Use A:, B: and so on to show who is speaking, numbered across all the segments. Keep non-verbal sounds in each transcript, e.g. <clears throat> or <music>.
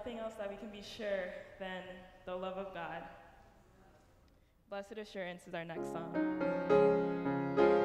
A: nothing else that we can be sure than the love of God. Blessed Assurance is our next song.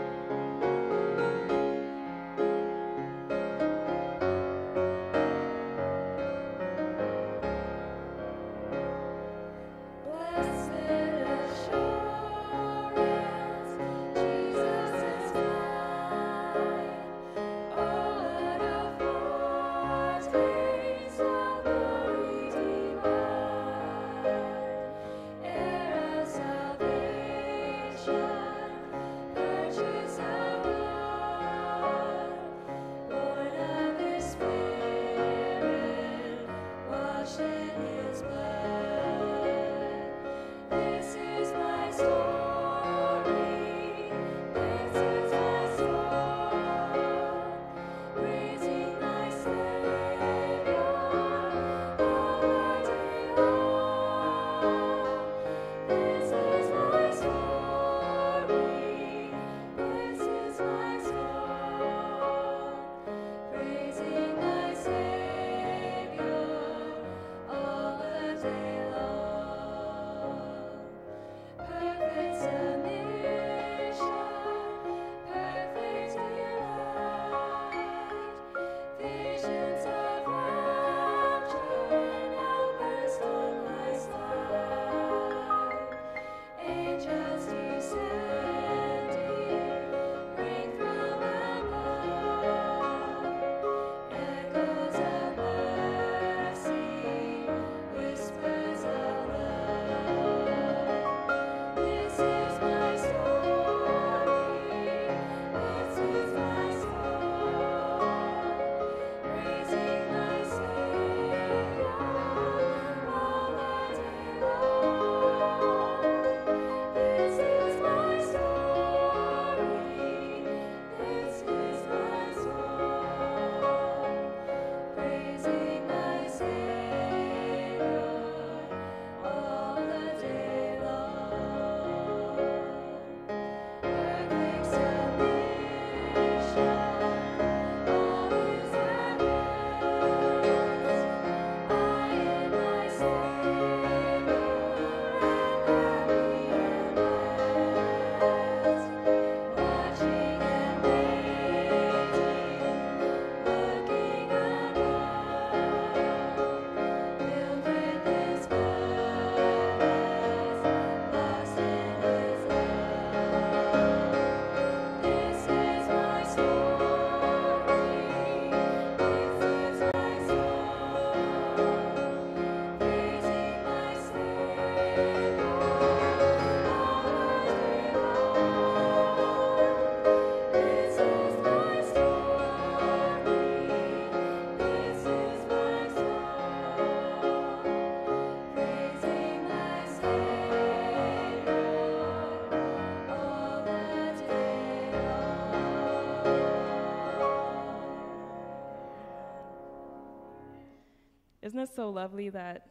A: Isn't it so lovely that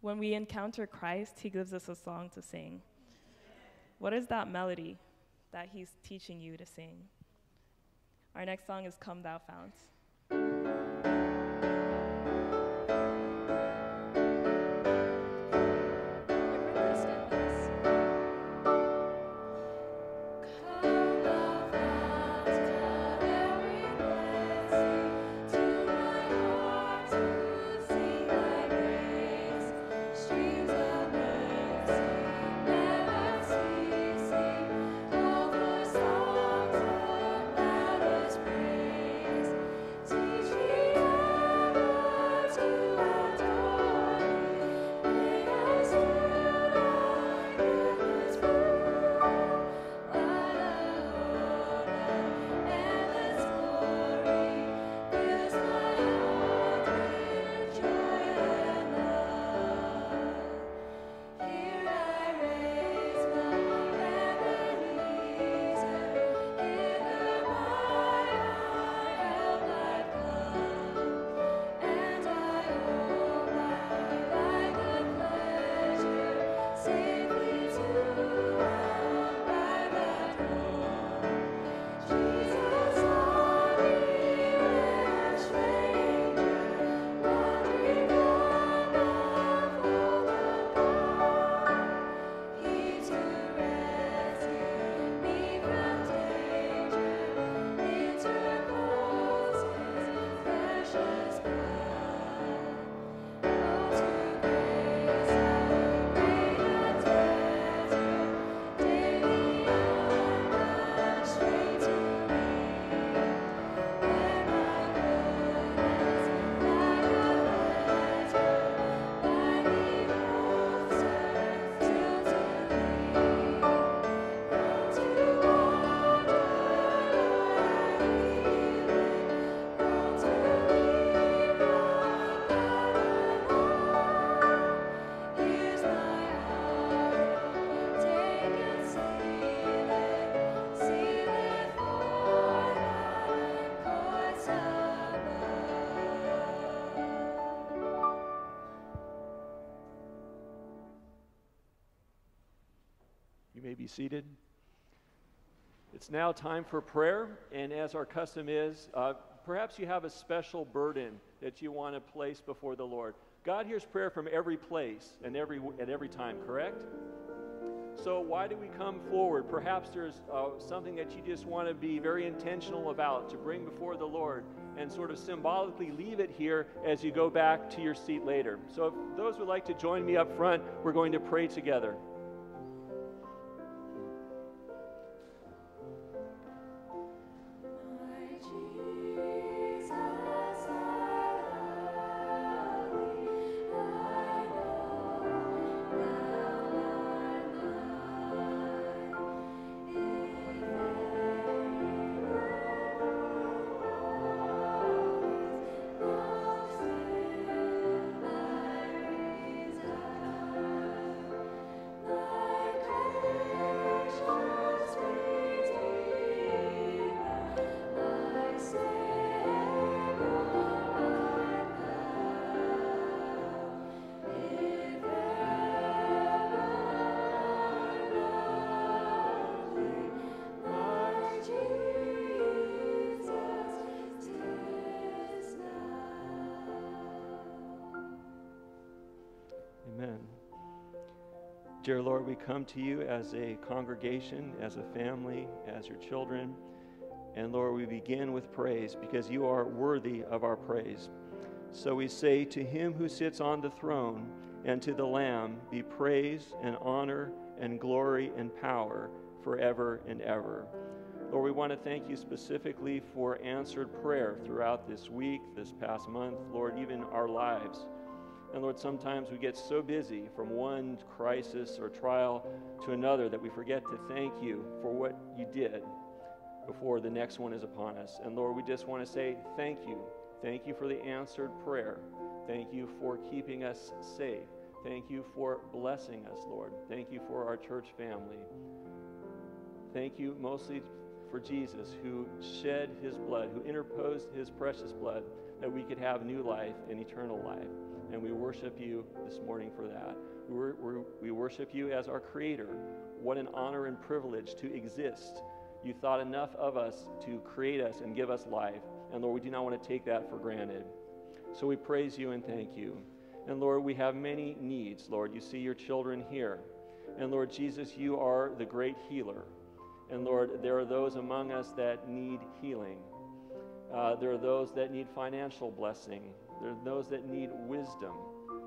A: when we encounter Christ, He gives us a song to sing? What is that melody that He's teaching you to sing? Our next song is Come Thou Fount.
B: Seated. It's now time for prayer, and as our custom is, uh, perhaps you have a special burden that you want to place before the Lord. God hears prayer from every place and every at every time, correct? So why do we come forward? Perhaps there's uh, something that you just want to be very intentional about to bring before the Lord and sort of symbolically leave it here as you go back to your seat later. So if those would like to join me up front, we're going to pray together. Dear Lord, we come to you as a congregation, as a family, as your children. And Lord, we begin with praise because you are worthy of our praise. So we say, To him who sits on the throne and to the Lamb be praise and honor and glory and power forever and ever. Lord, we want to thank you specifically for answered prayer throughout this week, this past month, Lord, even our lives. And Lord, sometimes we get so busy from one crisis or trial to another that we forget to thank you for what you did before the next one is upon us. And Lord, we just want to say thank you. Thank you for the answered prayer. Thank you for keeping us safe. Thank you for blessing us, Lord. Thank you for our church family. Thank you mostly for Jesus who shed his blood, who interposed his precious blood that we could have new life and eternal life and we worship you this morning for that. we we worship you as our Creator. What an honor and privilege to exist. You thought enough of us to create us and give us life. And Lord, we do not want to take that for granted. So we praise you and thank you. And Lord, we have many needs, Lord. You see your children here. And Lord Jesus, you are the great healer. And Lord, there are those among us that need healing. Uh, there are those that need financial blessing. There's those that need wisdom.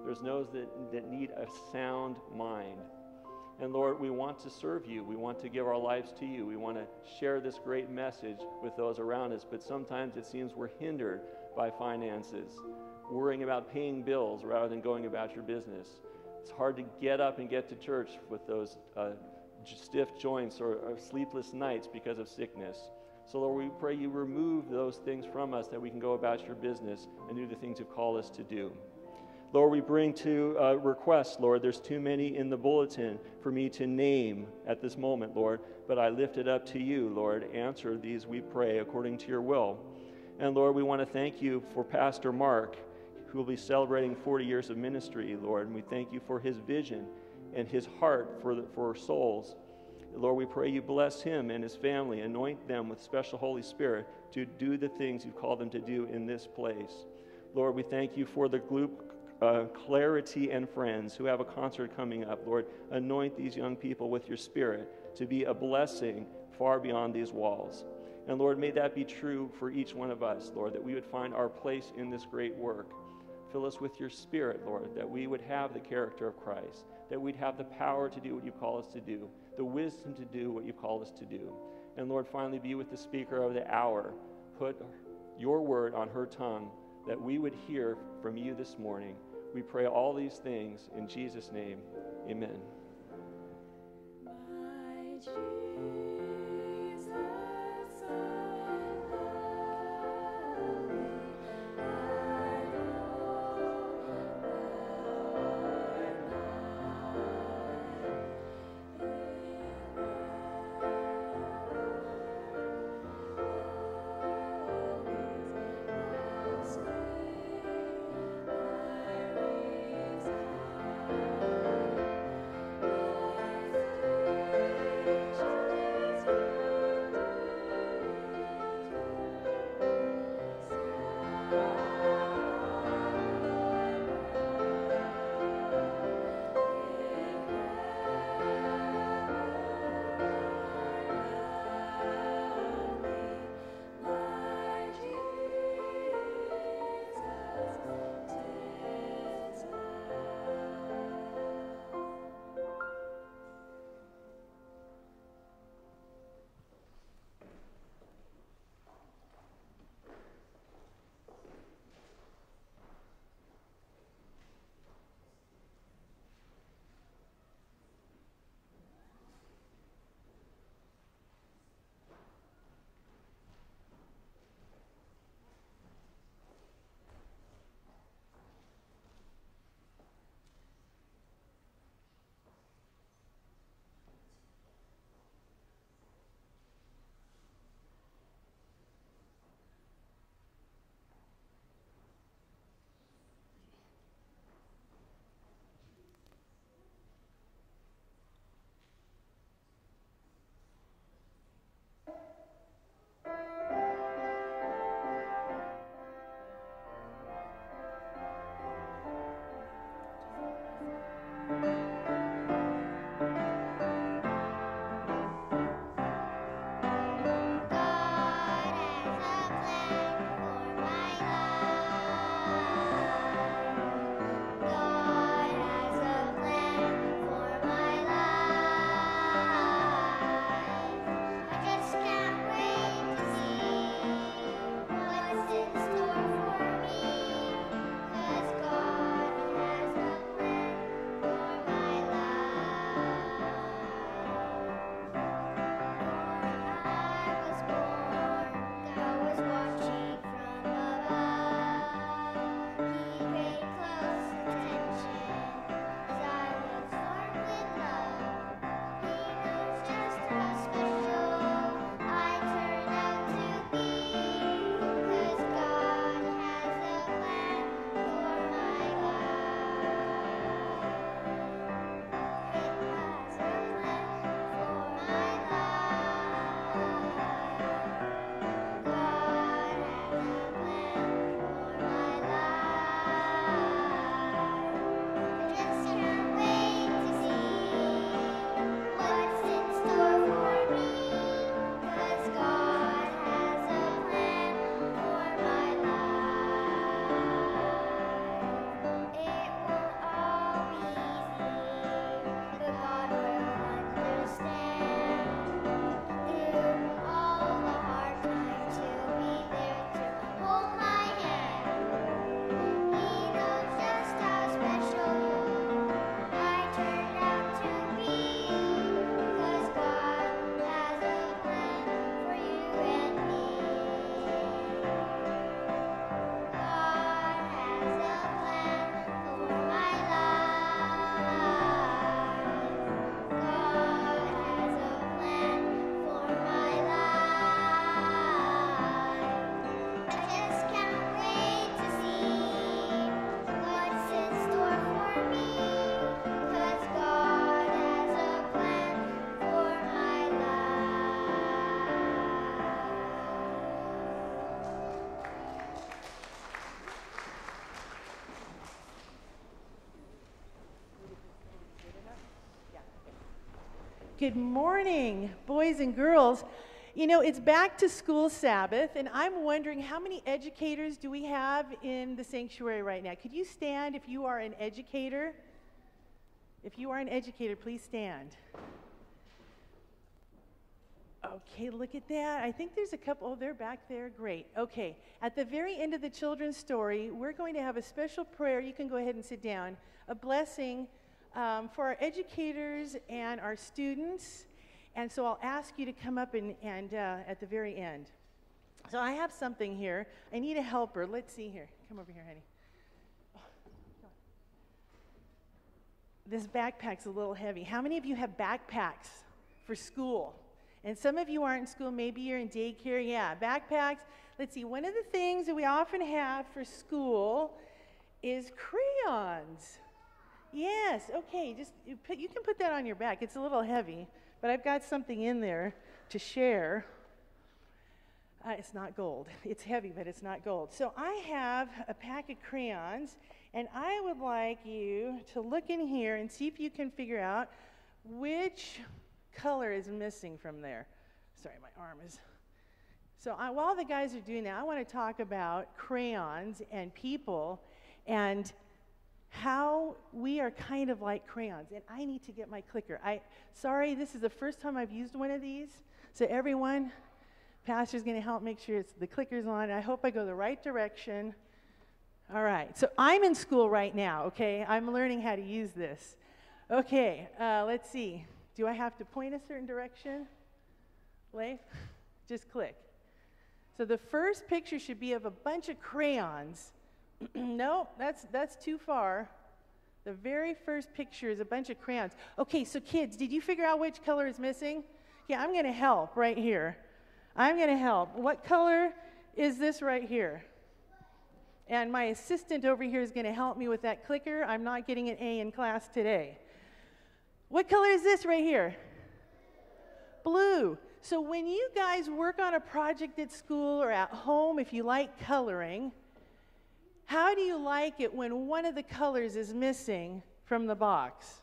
B: There's those that, that need a sound mind. And Lord, we want to serve you. We want to give our lives to you. We want to share this great message with those around us. But sometimes it seems we're hindered by finances, worrying about paying bills rather than going about your business. It's hard to get up and get to church with those uh, stiff joints or, or sleepless nights because of sickness. So, Lord, we pray you remove those things from us that we can go about your business and do the things you've called us to do. Lord, we bring to uh, requests, Lord. There's too many in the bulletin for me to name at this moment, Lord, but I lift it up to you, Lord. Answer these, we pray, according to your will. And Lord, we want to thank you for Pastor Mark, who will be celebrating 40 years of ministry, Lord. And we thank you for his vision and his heart for, the, for souls. Lord, we pray you bless him and his family, anoint them with special Holy Spirit to do the things you've called them to do in this place. Lord, we thank you for the group uh, Clarity and Friends who have a concert coming up. Lord, anoint these young people with your spirit to be a blessing far beyond these walls. And Lord, may that be true for each one of us, Lord, that we would find our place in this great work. Fill us with your spirit, Lord, that we would have the character of Christ, that we'd have the power to do what you call us to do, the wisdom to do what you call us to do. And Lord, finally be with the speaker of the hour. Put your word on her tongue that we would hear from you this morning. We pray all these things in Jesus' name. Amen.
C: Good morning, boys and girls. You know, it's back to school Sabbath, and I'm wondering how many educators do we have in the sanctuary right now? Could you stand if you are an educator? If you are an educator, please stand. Okay, look at that. I think there's a couple. Oh, they're back there. Great. Okay, at the very end of the children's story, we're going to have a special prayer. You can go ahead and sit down. A blessing um, for our educators and our students. And so I'll ask you to come up and, and uh, at the very end. So I have something here. I need a helper. Let's see here. Come over here, honey. This backpack's a little heavy. How many of you have backpacks for school? And some of you aren't in school, maybe you're in daycare. Yeah, backpacks. Let's see, one of the things that we often have for school is crayons. Yes, okay, just you, put, you can put that on your back. It's a little heavy, but I've got something in there to share. Uh, it's not gold. <laughs> It's heavy, but it's not gold. So I have a pack of crayons, and I would like you to look in here and see if you can figure out which color is missing from there. Sorry, my arm is. So I, while the guys are doing that, I want to talk about crayons and people and how we are kind of like crayons. And I need to get my clicker. I sorry, this is the first time I've used one of these. So everyone, pastor's going to help make sure it's the clicker's on. I hope I go the right direction. All right. So I'm in school right now. Okay, I'm learning how to use this. Okay, uh, let's see. Do I have to point a certain direction? Leif? Just click. So the first picture should be of a bunch of crayons <clears throat> no, that's, that's too far. The very first picture is a bunch of crayons. Okay, so kids, did you figure out which color is missing? Yeah, I'm going to help right here. I'm going to help. What color is this right here? And my assistant over here is going to help me with that clicker. I'm not getting an A in class today. What color is this right here? Blue. So when you guys work on a project at school or at home, if you like coloring, how do you like it when one of the colors is missing from the box?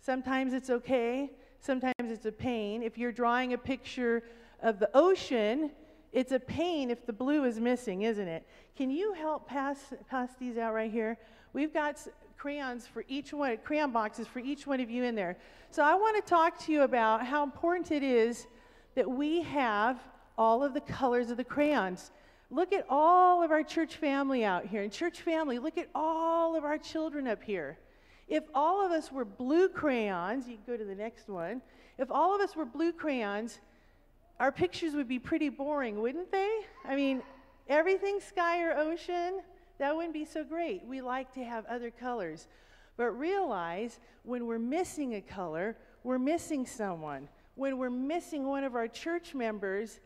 C: Sometimes it's okay, sometimes it's a pain. If you're drawing a picture of the ocean, it's a pain if the blue is missing, isn't it? Can you help pass, pass these out right here? We've got crayons for each one, crayon boxes for each one of you in there. So I want to talk to you about how important it is that we have all of the colors of the crayons. Look at all of our church family out here. And church family, look at all of our children up here. If all of us were blue crayons, you go to the next one. If all of us were blue crayons, our pictures would be pretty boring, wouldn't they? I mean, everything sky or ocean, that wouldn't be so great. We like to have other colors. But realize when we're missing a color, we're missing someone. When we're missing one of our church members,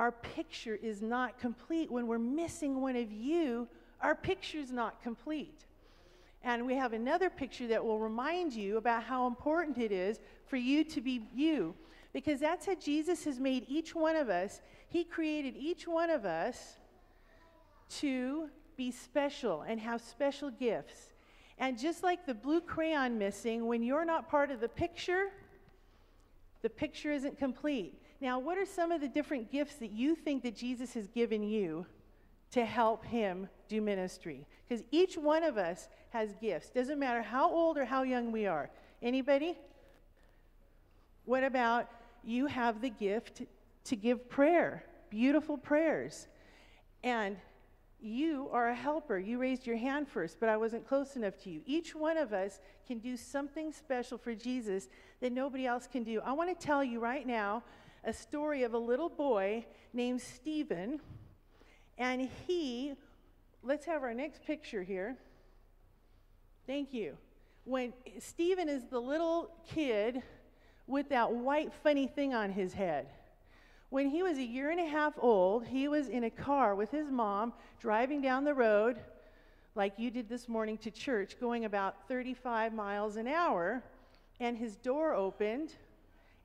C: our picture is not complete. When we're missing one of you, our picture is not complete. And we have another picture that will remind you about how important it is for you to be you. Because that's how Jesus has made each one of us. He created each one of us to be special and have special gifts. And just like the blue crayon missing, when you're not part of the picture, the picture isn't complete. Now, what are some of the different gifts that you think that Jesus has given you to help him do ministry? Because each one of us has gifts. Doesn't matter how old or how young we are. Anybody? What about you have the gift to give prayer, beautiful prayers. And you are a helper. You raised your hand first, but I wasn't close enough to you. Each one of us can do something special for Jesus that nobody else can do. I want to tell you right now a story of a little boy named Stephen. And he, let's have our next picture here. Thank you. When Stephen is the little kid with that white funny thing on his head. When he was a year and a half old, he was in a car with his mom driving down the road like you did this morning to church, going about 35 miles an hour, and his door opened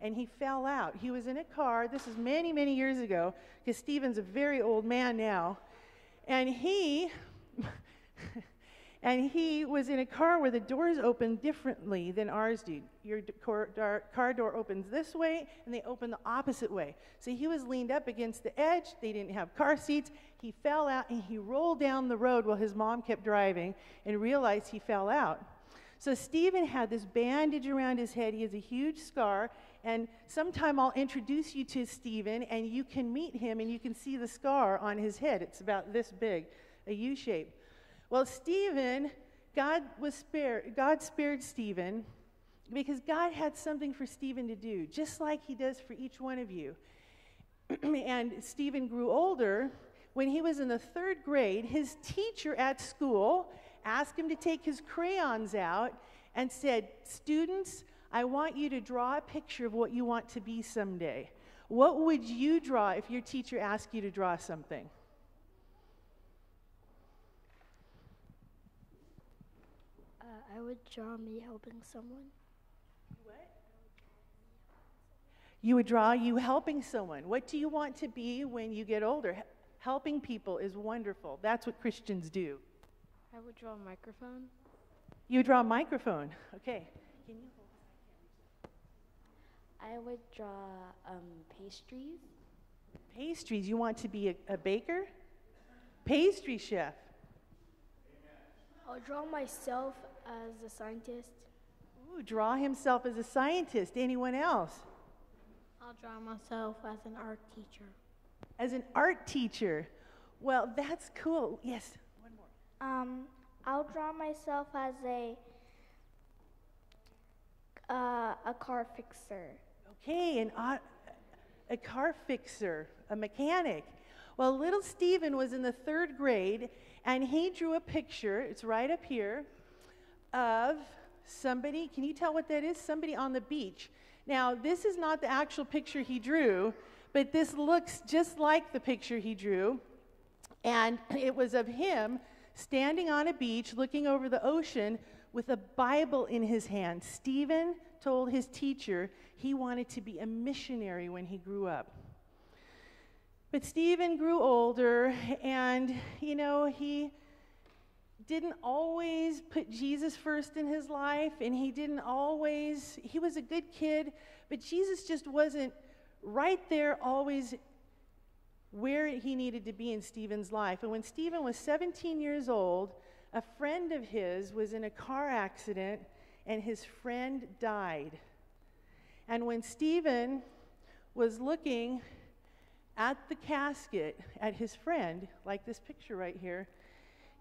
C: and he fell out. He was in a car. This is many, many years ago because Stephen's a very old man now. And he <laughs> And he was in a car where the doors open differently than ours do. Your car, car door opens this way, and they open the opposite way. So he was leaned up against the edge. They didn't have car seats. He fell out and he rolled down the road while his mom kept driving and realized he fell out. So Stephen had this bandage around his head. He has a huge scar. And sometime I'll introduce you to Stephen, and you can meet him and you can see the scar on his head. It's about this big, a U shape. Well, Stephen, God was spared, God spared Stephen because God had something for Stephen to do, just like he does for each one of you. <clears throat> and Stephen grew older. When he was in the third grade, his teacher at school asked him to take his crayons out and said, Students, I want you to draw a picture of what you want to be someday. What would you draw if your teacher asked you to draw something?
D: Uh, I would draw me helping someone.
C: What? You would draw you helping someone. What do you want to be when you get older? Helping people is wonderful. That's what Christians do.
D: I would draw a microphone.
C: You would draw a microphone. Okay. Can you
D: I would draw um, pastries.
C: Pastries. You want to be a, a baker? Pastry chef.
D: I'll draw myself as a scientist.
C: Ooh, draw himself as a scientist. Anyone else?
D: I'll draw myself as an art teacher.
C: As an art teacher. Well, that's cool. Yes, one more.
E: Um, I'll draw myself as a uh, a car fixer.
C: Okay, an, uh, a car fixer, a mechanic. Well, little Stephen was in the third grade, and he drew a picture. It's right up here of somebody, can you tell what that is? Somebody on the beach. Now, this is not the actual picture he drew, but this looks just like the picture he drew. And <clears throat> it was of him standing on a beach looking over the ocean with a Bible in his hand. Stephen told his teacher he wanted to be a missionary when he grew up. But Stephen grew older, and, you know, he didn't always put Jesus first in his life, and he didn't always, he was a good kid, but Jesus just wasn't right there always where he needed to be in Stephen's life. And when Stephen was 17 years old, a friend of his was in a car accident, and his friend died. And when Stephen was looking at the casket at his friend, like this picture right here,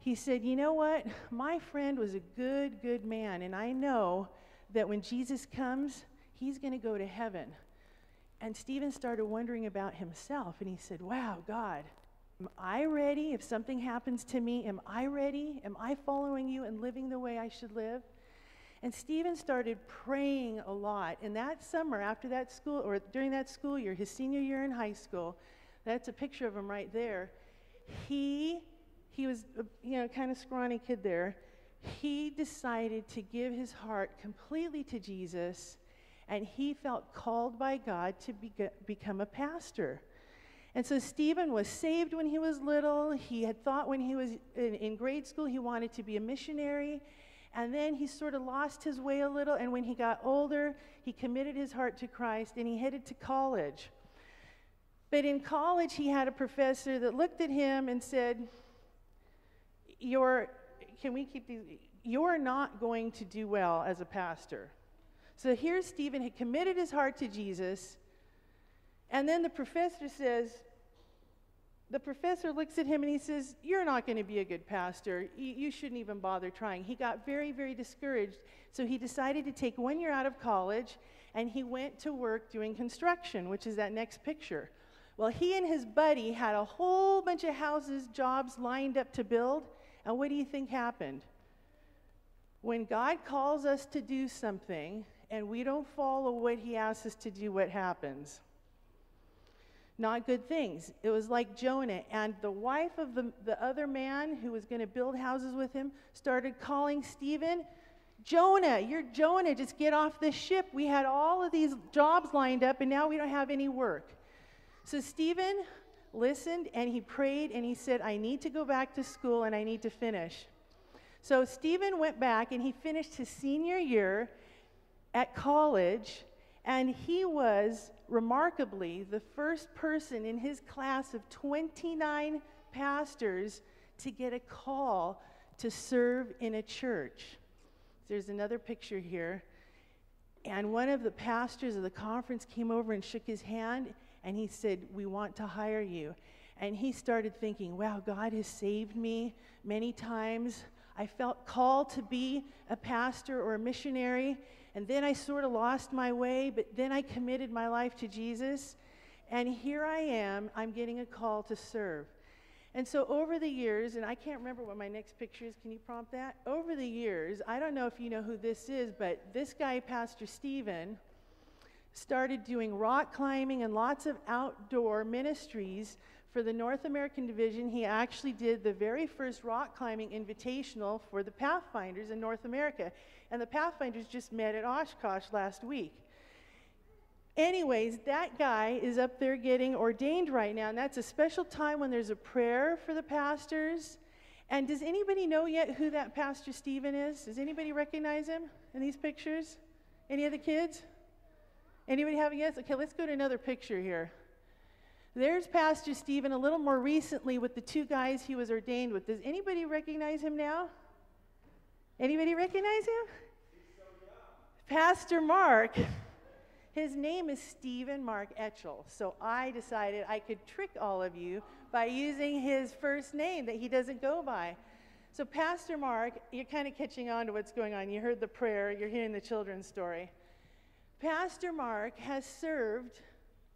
C: he said, You know what? My friend was a good, good man, and I know that when Jesus comes, he's going to go to heaven. And Stephen started wondering about himself, and he said, Wow, God, am I ready? If something happens to me, am I ready? Am I following you and living the way I should live? And Stephen started praying a lot. And that summer, after that school, or during that school year, his senior year in high school, that's a picture of him right there. He he was, you know, kind of scrawny kid there. He decided to give his heart completely to Jesus, and he felt called by God to be, become a pastor. And so Stephen was saved when he was little. He had thought when he was in, in, grade school he wanted to be a missionary. And then he sort of lost his way a little. And when he got older, he committed his heart to Christ and he headed to college. But in college, he had a professor that looked at him and said, you're, can we keep these? You're not going to do well as a pastor. So here Stephen had committed his heart to Jesus, and then the professor says, the professor looks at him and he says, You're not going to be a good pastor. You, you, shouldn't even bother trying. He got very, very discouraged. So he decided to take one year out of college and he went to work doing construction, which is that next picture. Well, he and his buddy had a whole bunch of houses, jobs lined up to build, and what do you think happened? When God calls us to do something and we don't follow what He asks us to do, what happens? Not good things. It was like Jonah, and the wife of the, the other man who was going to build houses with him started calling Stephen. Jonah, you're Jonah, just get off this ship. We had all of these jobs lined up, and now we don't have any work. So Stephen listened and he prayed and he said, I need to go back to school and I need to finish. So Stephen went back and he finished his senior year at college, and he was remarkably the first person in his class of 29 pastors to get a call to serve in a church. There's another picture here. And one of the pastors of the conference came over and shook his hand, and he said, We want to hire you. And he started thinking, Wow, God has saved me many times. I felt called to be a pastor or a missionary, and then I sort of lost my way, but then I committed my life to Jesus. And here I am, I'm getting a call to serve. And so over the years, and I can't remember what my next picture is, can you prompt that? Over the years, I don't know if you know who this is, but this guy, Pastor Stephen, started doing rock climbing and lots of outdoor ministries for the North American Division. He actually did the very first rock climbing invitational for the Pathfinders in North America. And the Pathfinders just met at Oshkosh last week. Anyways, that guy is up there getting ordained right now, and that's a special time when there's a prayer for the pastors. And does anybody know yet who that Pastor Stephen is? Does anybody recognize him in these pictures? Any of the kids? Anybody have a guess? Okay, let's go to another picture here. There's Pastor Stephen a little more recently with the two guys he was ordained with. Does anybody recognize him now? Anybody recognize him? Pastor Mark. His name is Stephen Mark Etchell. So I decided I could trick all of you by using his first name that he doesn't go by. So, Pastor Mark, you're kind of catching on to what's going on. You heard the prayer, you're hearing the children's story. Pastor Mark has served,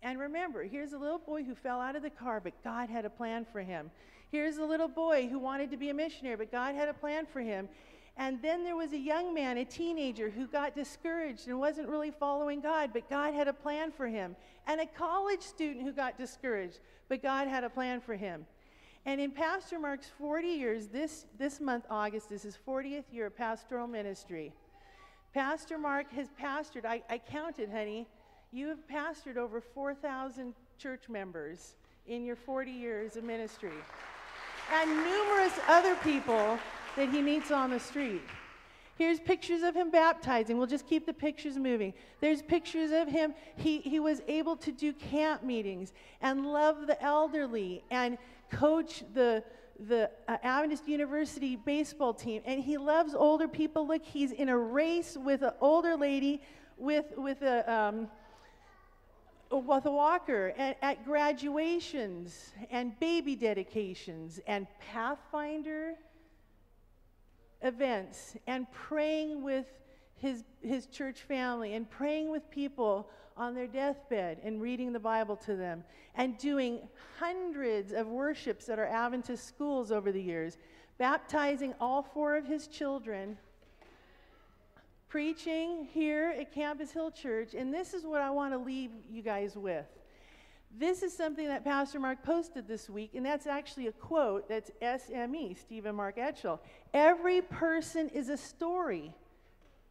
C: and remember, here's a little boy who fell out of the car, but God had a plan for him. Here's a little boy who wanted to be a missionary, but God had a plan for him. And then there was a young man, a teenager, who got discouraged and wasn't really following God, but God had a plan for him. And a college student who got discouraged, but God had a plan for him. And in Pastor Mark's 40 years, this, this month, August, this is his 40th year of pastoral ministry. Pastor Mark has pastored, I, I counted, honey, you have pastored over 4,000 church members in your 40 years of ministry. And numerous other people that he meets on the street. Here's pictures of him baptizing. We'll just keep the pictures moving. There's pictures of him. He, he was able to do camp meetings and love the elderly and coach the, the uh, Adventist University baseball team. And he loves older people. Look, he's in a race with an older lady with, with a. Um, with a walker at, at graduations and baby dedications and Pathfinder events and praying with his, his church family and praying with people on their deathbed and reading the Bible to them and doing hundreds of worships at our Adventist schools over the years, baptizing all four of his children, preaching here at Campus Hill Church. And this is what I want to leave you guys with. This is something that Pastor Mark posted this week, and that's actually a quote that's SME, Stephen Mark Etchell. Every person is a story.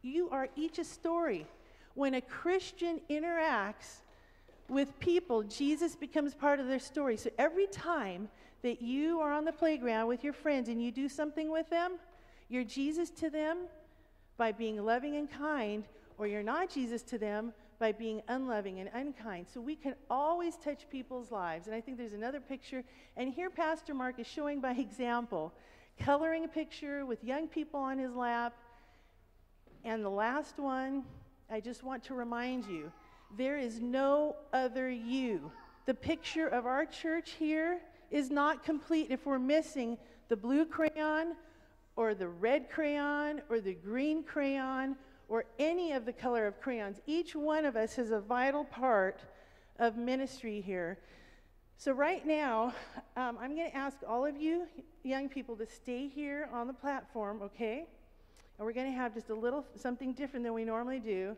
C: You are each a story. When a Christian interacts with people, Jesus becomes part of their story. So every time that you are on the playground with your friends and you do something with them, you're Jesus to them by being loving and kind, or you're not Jesus to them by being unloving and unkind. So we can always touch people's lives. And I think there's another picture. And here, Pastor Mark is showing by <laughs> example, coloring a picture with young people on his lap. And the last one, I just want to remind you there is no other you. The picture of our church here is not complete if we're missing the blue crayon or the red crayon or the green crayon or any of the color of crayons. Each one of us is a vital part of ministry here. So, right now, um, I'm going to ask all of you young people to stay here on the platform, okay? And we're going to have just a little something different than we normally do.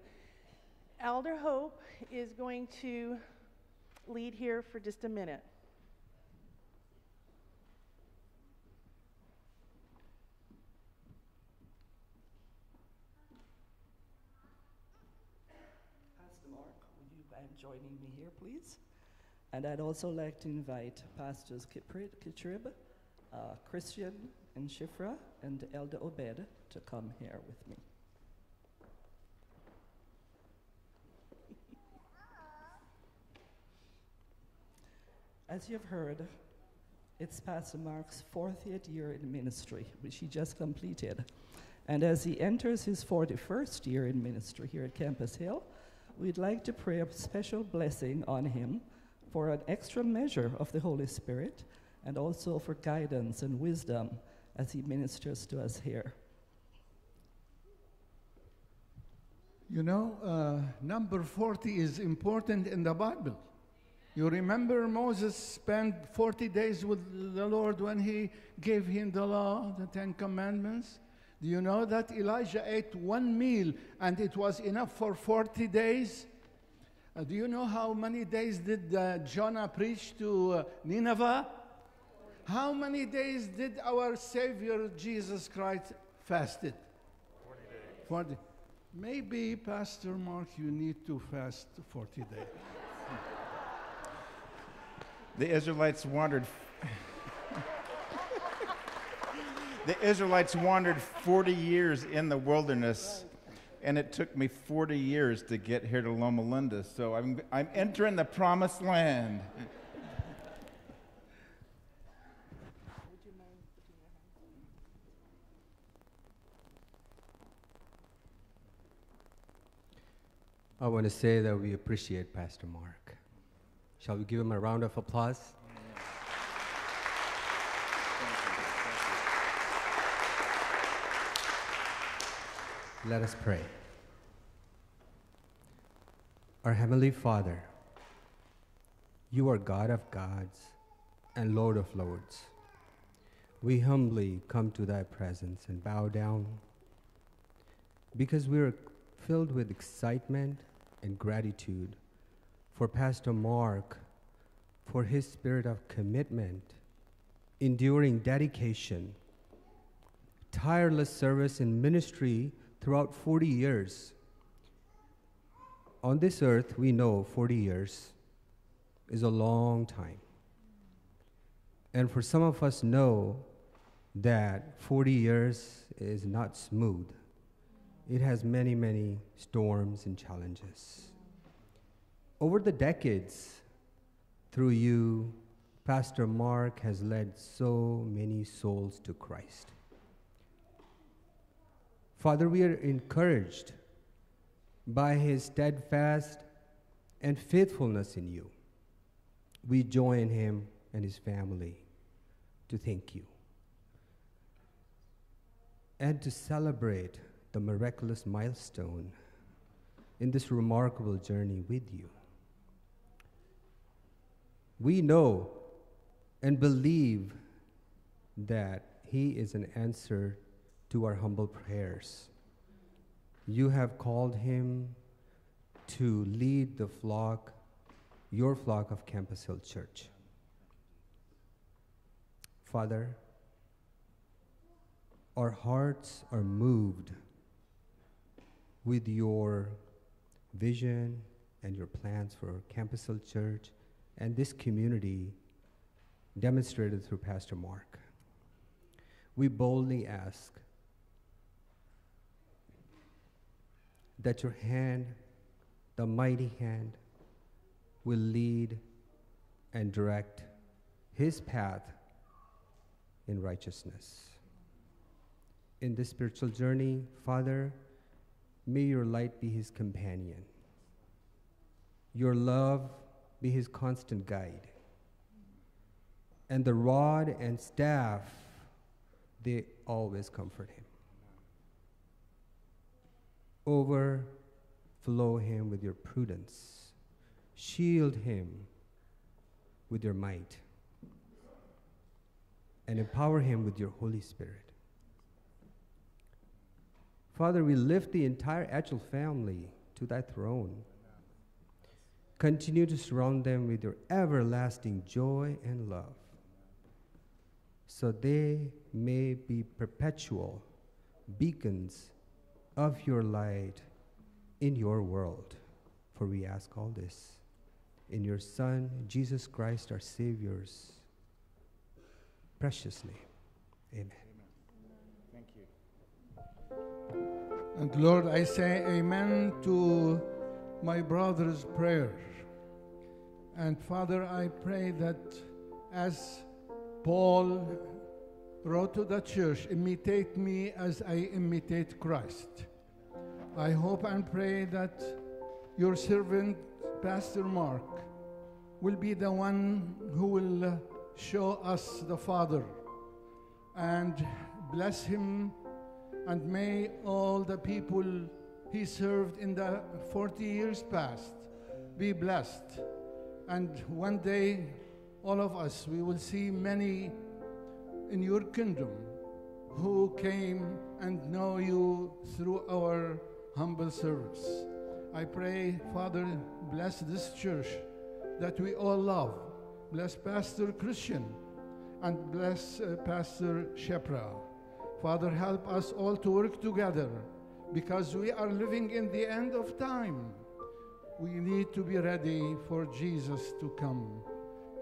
C: Elder Hope is going to lead here for just a minute.
F: Joining me here, please. And I'd also like to invite Pastors Kiprib, uh, Christian, and Shiphrah and Elder Obed to come here with me. As you've heard, it's Pastor Mark's 40th year in ministry, which he just completed. And as he enters his 41st year in ministry here at Campus Hill, we'd like to pray a special blessing on him for an extra measure of the Holy Spirit and also for guidance and wisdom as he ministers to us here.
G: You know, uh, number 40 is important in the Bible. You remember Moses spent 40 days with the Lord when he gave him the law, the Ten Commandments? Do you know that Elijah ate one meal and it was enough for 40 days? Uh, do you know how many days did uh, Jonah preach to uh, Nineveh? How many days did our Savior Jesus Christ fasted? 40 days. 40. Maybe, Pastor Mark, you need to fast 40 days.
H: the Israelites wandered. The Israelites wandered 40 years in the wilderness, and it took me 40 years to get here to Loma Linda. So I'm, I'm entering the promised land.
I: I want to say that we appreciate Pastor Mark. Shall we give him a round of applause? Let us pray. Our Heavenly Father, you are God of gods and Lord of lords. We humbly come to thy presence and bow down because we are filled with excitement and gratitude for Pastor Mark for his spirit of commitment, enduring dedication, tireless service in ministry throughout 40 years. On this earth, we know 40 years is a long time. And for some of us know that 40 years is not smooth it has many, many storms and challenges. Over the decades, through you, Pastor Mark has led so many souls to Christ. Father, we are encouraged by his steadfast and faithfulness in you. We join him and his family to thank you and to celebrate the miraculous milestone in this remarkable journey with you. We know and believe that He is an answer to our humble prayers. You have called Him to lead the flock, your flock of Campus Hill Church. Father, our hearts are moved with your vision and your plans for Campus Hill Church and this community demonstrated through Pastor Mark. We boldly ask that your hand, the mighty hand, will lead and direct his path in righteousness. In this spiritual journey, Father, May your light be his companion, your love be his constant guide, and the rod and staff, they always comfort him. Overflow him with your prudence, shield him with your might, and empower him with your Holy Spirit. Father, we lift the entire Etchell family to thy throne. Continue to surround them with your everlasting joy and love, so they may be perpetual beacons of your light in your world. For we ask all this in your Son, Jesus Christ, our Savior's precious name. Amen. amen. Thank you.
G: And Lord, I say amen to my brother's prayer. And Father, I pray that as Paul wrote to the church, imitate me as I imitate Christ. I hope and pray that your servant, Pastor Mark, will be the one who will uh, show us the Father and bless him and may all the people he served in the 40 years past be blessed. And one day, all of us, we will see many in your kingdom who came and know you through our humble service. I pray, Father, bless this church that we all love. Bless Pastor Christian and bless uh, Pastor Shiphrah. Father, help us all to work together because we are living in the end of time. We need to be ready for Jesus to come.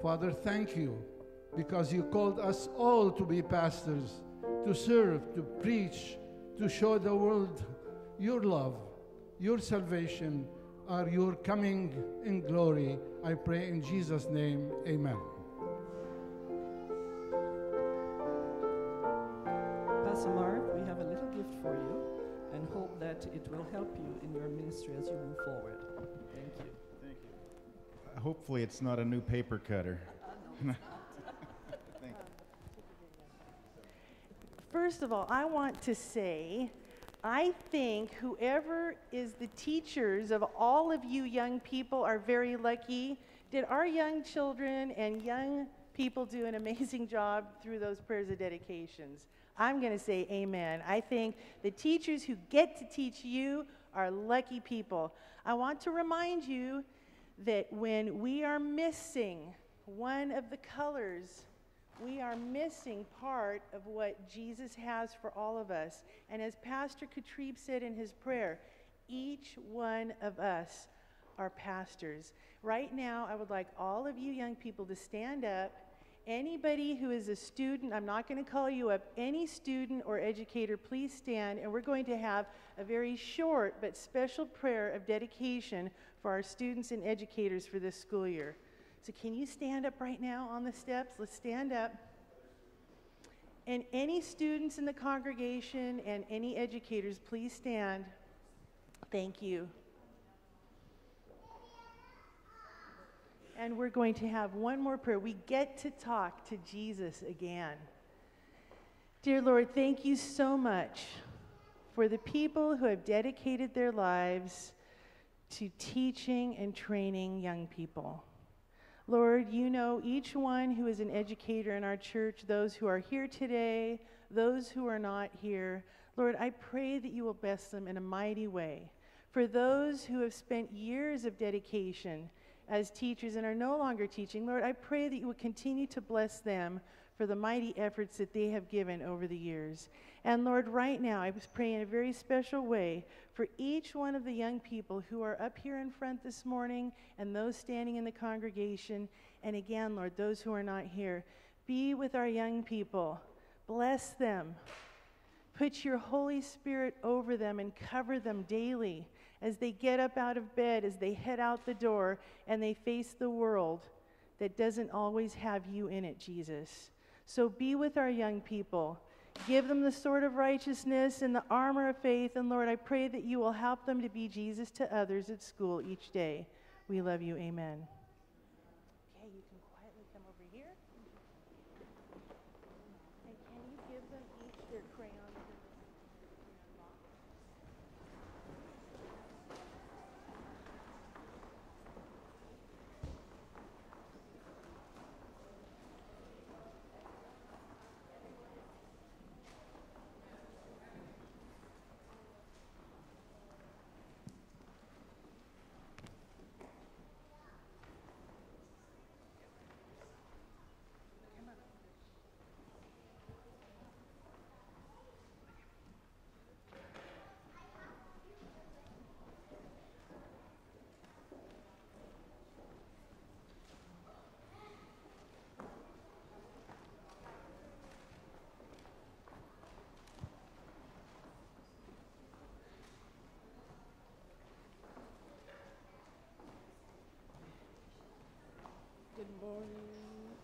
G: Father, thank you because you called us all to be pastors, to serve, to preach, to show the world your love, your salvation, or your coming in glory. I pray in Jesus' name, amen.
F: Pastor Mark, we have a little gift for you and hope that it will help you in your ministry as you move forward. Thank you.
H: Thank you. Hopefully, it's not a new paper cutter. <laughs>
C: First of all, I want to say, I think whoever is the teachers of all of you young people are very lucky. Did our young children and young people do an amazing <laughs> job through those prayers of dedications? I'm going to say amen. I think the teachers who get to teach you are lucky people. I want to remind you that when we are missing one of the colors we are missing part of what Jesus has for all of us. And as Pastor Katrib said in his prayer, each one of us are pastors. Right now, I would like all of you young people to stand up. Anybody who is a student, I'm not going to call you up, any student or educator, please stand. And we're going to have a very short but special prayer of dedication for our students and educators for this school year. So, can you stand up right now on the steps? Let's stand up. And any students in the congregation and any educators, please stand. Thank you. And we're going to have one more prayer. We get to talk to Jesus again. Dear Lord, thank you so much for the people who have dedicated their lives to teaching and training young people. Lord, you know each one who is an educator in our church, those who are here today, those who are not here. Lord, I pray that you will bless them in a mighty way. For those who have spent years of dedication as teachers and are no longer teaching, Lord, I pray that you will continue to bless them for the mighty efforts that they have given over the years. And Lord, right now, I was praying in a very special way for each one of the young people who are up here in front this morning and those standing in the congregation. And again, Lord, those who are not here. Be with our young people, bless them. Put your Holy Spirit over them and cover them daily as they get up out of bed, as they head out the door, and they face the world that doesn't always have you in it, Jesus. So be with our young people. Give them the sword of righteousness and the armor of faith. And Lord, I pray that you will help them to be Jesus to others at school each day. We love you. Amen.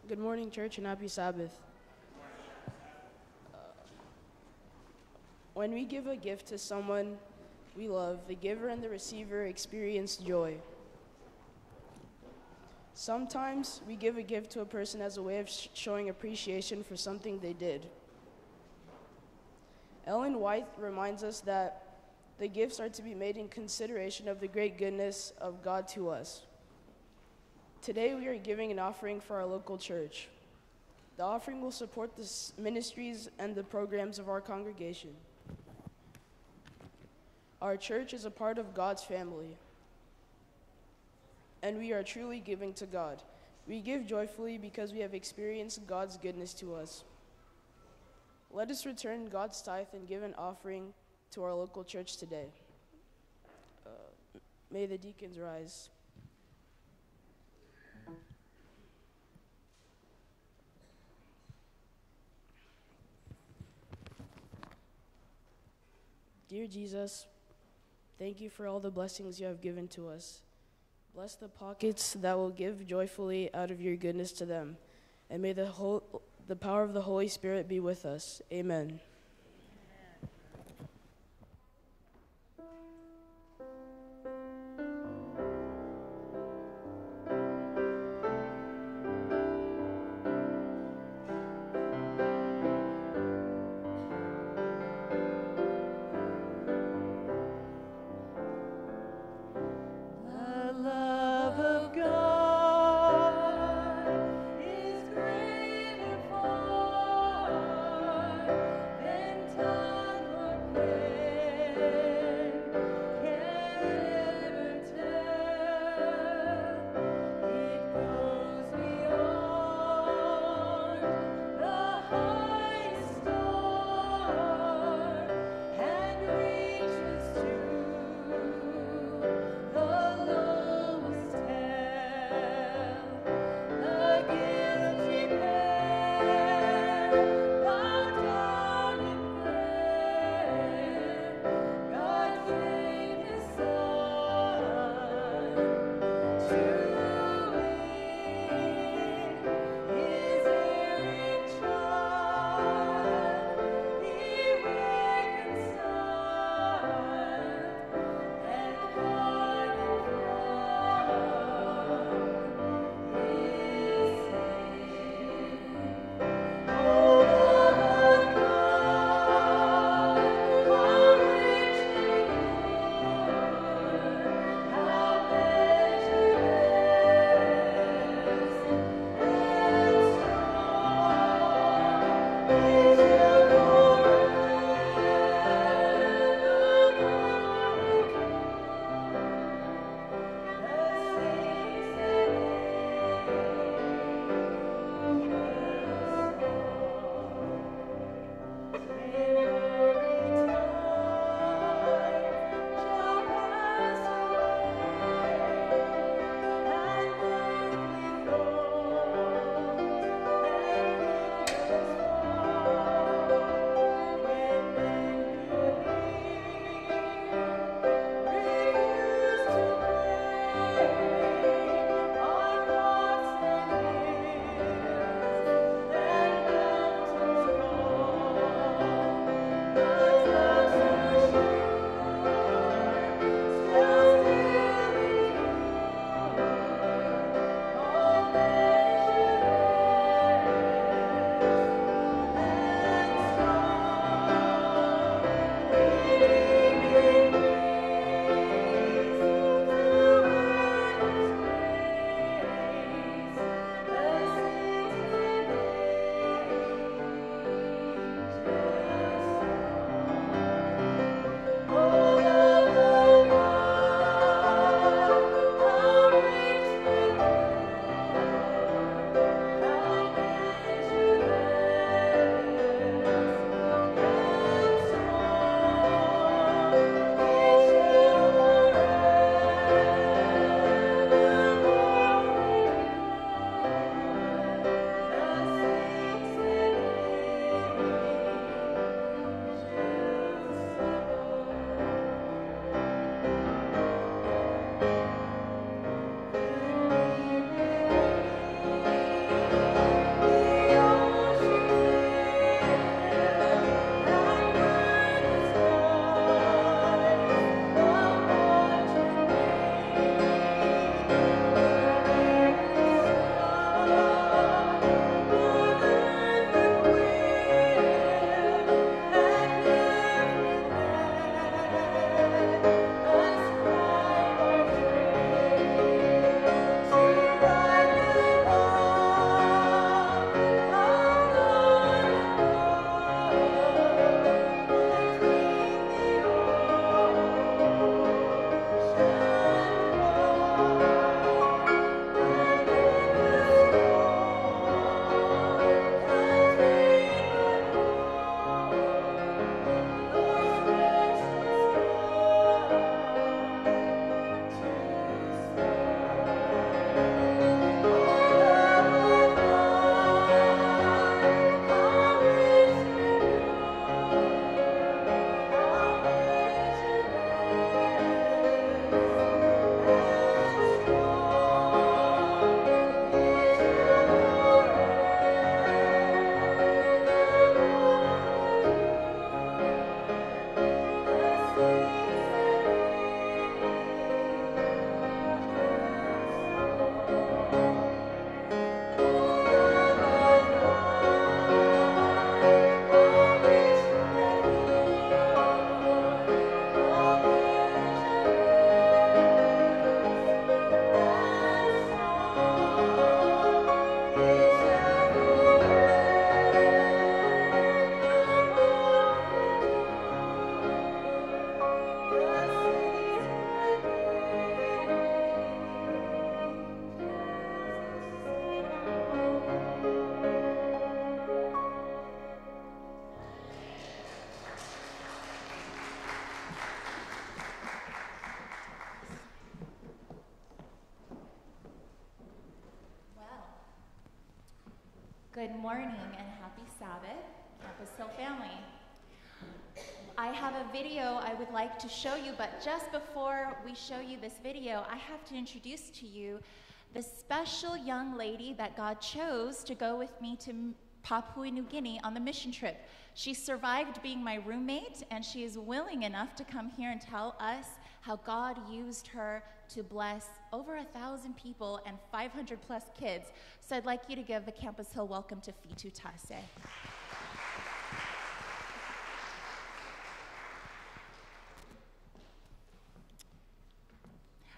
J: Good morning, church, and happy Sabbath. Uh, when we give a gift to someone we love, the giver and the receiver experience joy. Sometimes we give a gift to a person as a way of sh- showing appreciation for something they did. Ellen White reminds us that the gifts are to be made in consideration of the great goodness of God to us. Today we are giving an offering for our local church. The offering will support the ministries and the programs of our congregation. Our church is a part of God's family, and we are truly giving to God. We give joyfully because we have experienced God's goodness to us. Let us return God's tithe and give an offering to our local church today. Uh, may the deacons rise. Dear Jesus, thank you for all the blessings you have given to us. Bless the pockets that will give joyfully out of your goodness to them. And may the, whole, the power of the Holy Spirit be with us. Amen.
K: Morning and happy Sabbath, Campus Hill family. I have a video I would like to show you, but just before we show you this video, I have to introduce to you the special young lady that God chose to go with me to Papua New Guinea on the mission trip. She survived being my roommate, and she is willing enough to come here and tell us how God used her to bless over a thousand people and 500 plus kids. So I'd like you to give the Campus Hill welcome to Fitu Tase.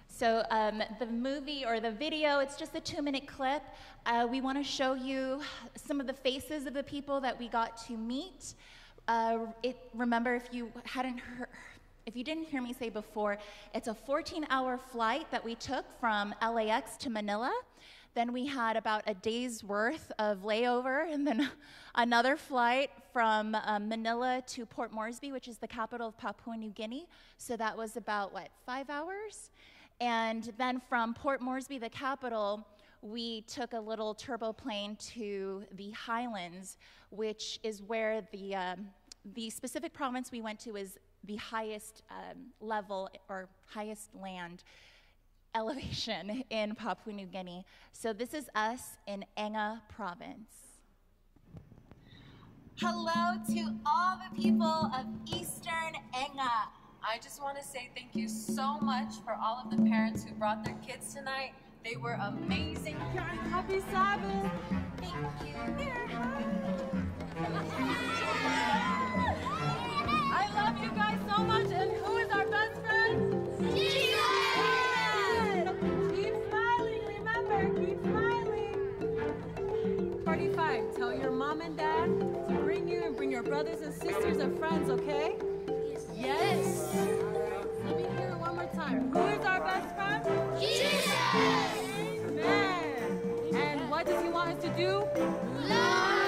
K: So um, the movie or the video, it's just a two-minute clip. Uh, we want to show you some of the faces of the people that we got to meet. Uh, it, remember, if you hadn't heard, if you didn't hear me say before, it's a 14-hour flight that we took from LAX to Manila. Then we had about a day's worth of layover, and then <laughs> another flight from um, Manila to Port Moresby, which is the capital of Papua New Guinea. So that was about, what, five hours? And then from Port Moresby, the capital, we took a little turbo plane to the Highlands, which is where the, um, the specific province we went to is the highest um, level or highest land <laughs> elevation in Papua New Guinea. So this is us in Enga province.
L: Hello to all the people of Eastern Enga. I just want to say thank you so much for all of the parents who brought their kids tonight. They were amazing. Happy Sabbath. Thank you. <laughs> Here,
M: I love you guys so much. And who is our best friend? Jesus! Keep smiling. Remember, keep smiling. 45. Tell your mom and dad to bring you and bring your brothers and sisters and friends, okay? Yes. Let me hear it one more time. Who is our best friend? Jesus. Amen. And what does he want us to do? Love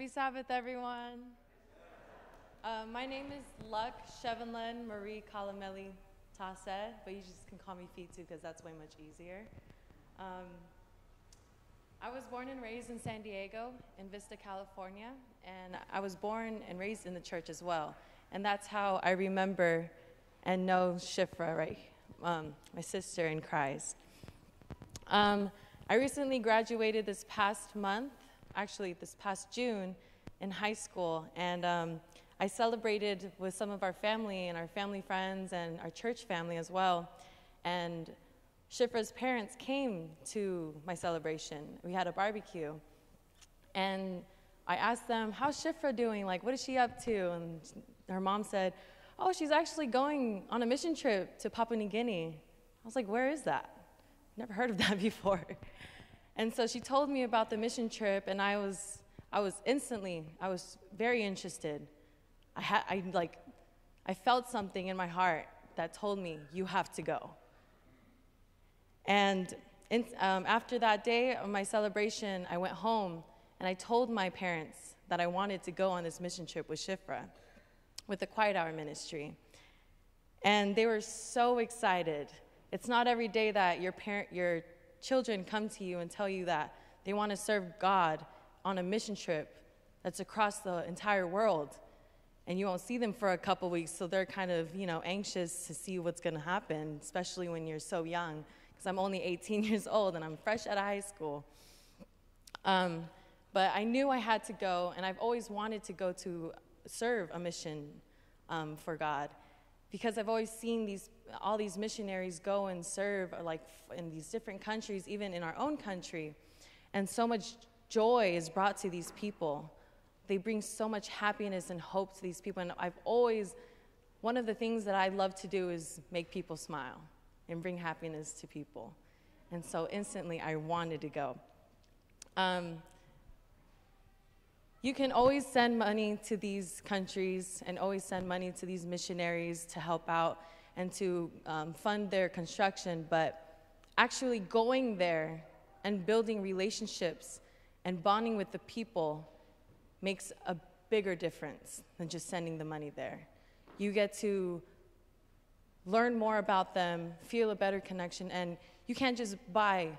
N: Happy Sabbath,
O: everyone. Uh, my name is Luck Chevenlin Marie Kalameli Tase, but you just can call me Fitu because that's way much easier. Um, I was born and raised in San Diego, in Vista, California, and I was born and raised in the church as well. And that's how I remember and know Shiphrah, right? Um, my sister in Christ. Um, I recently graduated this past month, actually, this past June, in high school, and um, I celebrated with some of our family and our family friends and our church family as well. And Shiphrah's parents came to my celebration. We had a barbecue, and I asked them, "How's Shiphrah doing? Like, what is she up to?" And her mom said, "Oh, she's actually going on a mission trip to Papua New Guinea." I was like, "Where is that?" Never heard of that <laughs> before. And so she told me about the mission trip, and I was, I was instantly, I was very interested. I had, I like, I felt something in my heart that told me, you have to go. And in, um, after that day of my celebration, I went home and I told my parents that I wanted to go on this mission trip with Shiphrah, with the Quiet Hour Ministry. And they were so excited. It's not every day that your, parent, your children come to you and tell you that they want to serve God on a mission trip that's across the entire world. And you won't see them for a couple weeks, so they're kind of, you know, anxious to see what's going to happen, especially when you're so young. Because I'm only 18 <laughs> years old and I'm fresh out of high school. Um, but I knew I had to go, and I've always wanted to go to serve a mission um, for God because I've always seen these all these missionaries go and serve like in these different countries, even in our own country, and so much joy is brought to these people. They bring so much happiness and hope to these people, and I've always one of the things that I love to do is make people smile and bring happiness to people, and so instantly I wanted to go. Um, you can always send money to these countries and always send money to these missionaries to help out and to um, fund their construction, but actually going there and building relationships and bonding with the people makes a bigger difference than just sending the money there. You get to learn more about them, feel a better connection, and you can't just buy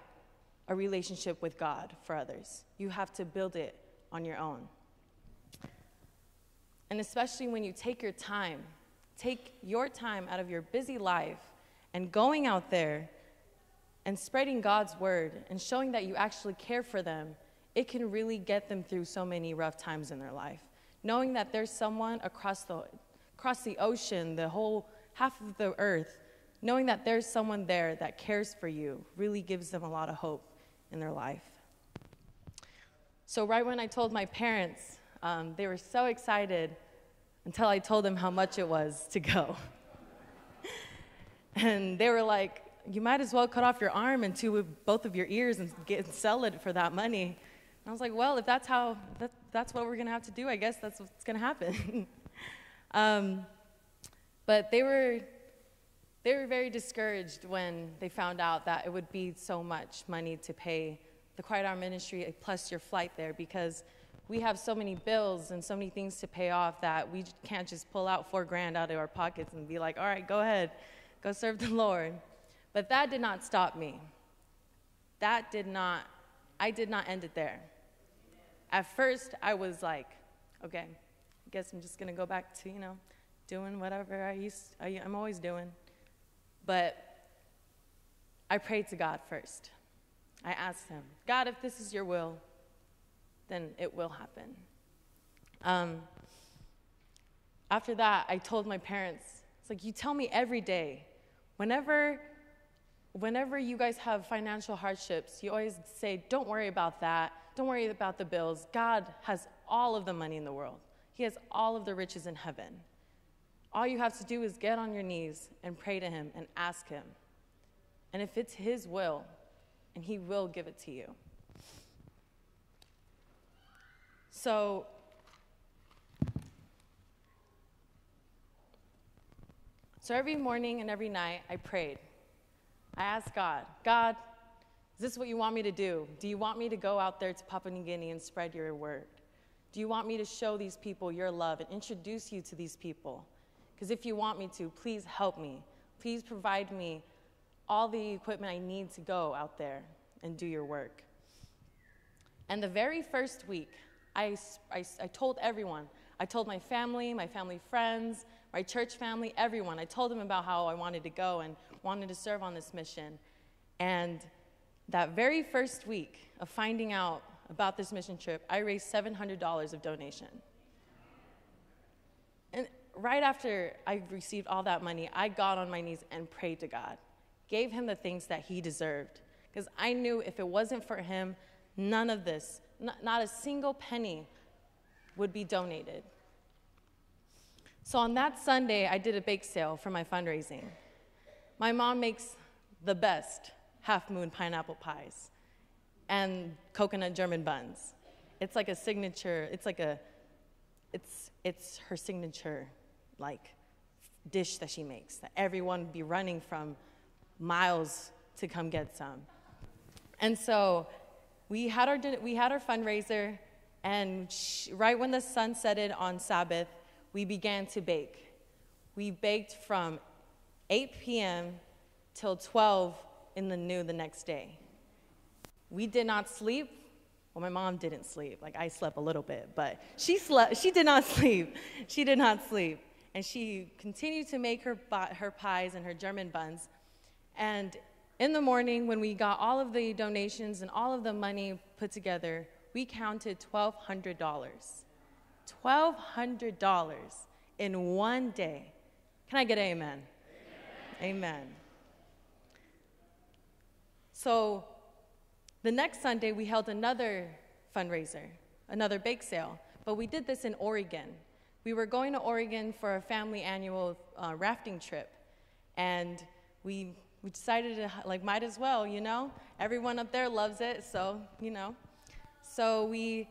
O: a relationship with God for others. You have to build it on your own. And especially when you take your time, take your time out of your busy life and going out there and spreading God's word and showing that you actually care for them, it can really get them through so many rough times in their life. Knowing that there's someone across the, across the ocean, the whole half of the earth, knowing that there's someone there that cares for you really gives them a lot of hope in their life. So, right when I told my parents, um, they were so excited until I told them how much it was to go. <laughs> and they were like, You might as well cut off your arm and two of both of your ears and get, sell it for that money. And I was like, Well, if that's how, that, that's what we're going to have to do, I guess that's what's going to happen. <laughs> um, but they were, they were very discouraged when they found out that it would be so much money to pay the Quiet Hour Ministry plus your flight there because we have so many bills and so many things to pay off that we can't just pull out four grand out of our pockets and be like, all right, go ahead, go serve the <laughs> Lord. But that did not stop me. That did not, I did not end it there. At first, I was like, okay, I guess I'm just gonna go back to, you know, doing whatever I used, I, I'm always doing. But I prayed to God first. I asked him, God, if this is your will, then it will happen. Um, after that, I told my parents, it's like, you tell me every day, whenever, whenever you guys have financial hardships, you always say, don't worry about that. Don't worry about the bills. God has all of the money in the world, He has all of the riches in heaven. All you have to do is get on your knees and pray to Him and ask Him. And if it's His will, and He will give it to you. So, so every morning and every night I prayed. I asked God, God, is this what you want me to do? Do you want me to go out there to Papua New Guinea and spread your word? Do you want me to show these people your love and introduce you to these people? Because if you want me to, please help me. Please provide me all the equipment I need to go out there and do your work. And the very first week, I, I, I, told everyone. I told my family, my family friends, my church family, everyone. I told them about how I wanted to go and wanted to serve on this mission. And that very first week of finding out about this mission trip, I raised $700 of donation. And right after I received all that money, I got on my knees and prayed to God gave him the things that he deserved. Because I knew if it wasn't for him, none of this, not, not a single penny, would be donated. So on that Sunday, I did a bake sale for my fundraising. My mom makes the best half moon pineapple pies and coconut German buns. It's like a signature, it's like a, it's, it's her signature, like, dish that she makes that everyone would be running from miles to come get some. And so we had our, we had our fundraiser, and right when the sun set setted on Sabbath, we began to bake. We baked from 8 p.m. till 12 in the noon the next day. We did not sleep. Well, my mom didn't sleep. Like I slept a little bit, but she slept. She did not <laughs> sleep. She did not sleep, and she continued to make her her pies and her German buns. And in the morning, when we got all of the donations and all of the money put together, we counted twelve hundred dollars. Twelve hundred dollars in one day. Can I get an amen? Amen. amen. So the next Sunday, we held another fundraiser, another bake sale, but we did this in Oregon. We were going to Oregon for a family annual uh, rafting trip, and we, we decided to, like, might as well, you know? Everyone up there loves it, so, you know. So we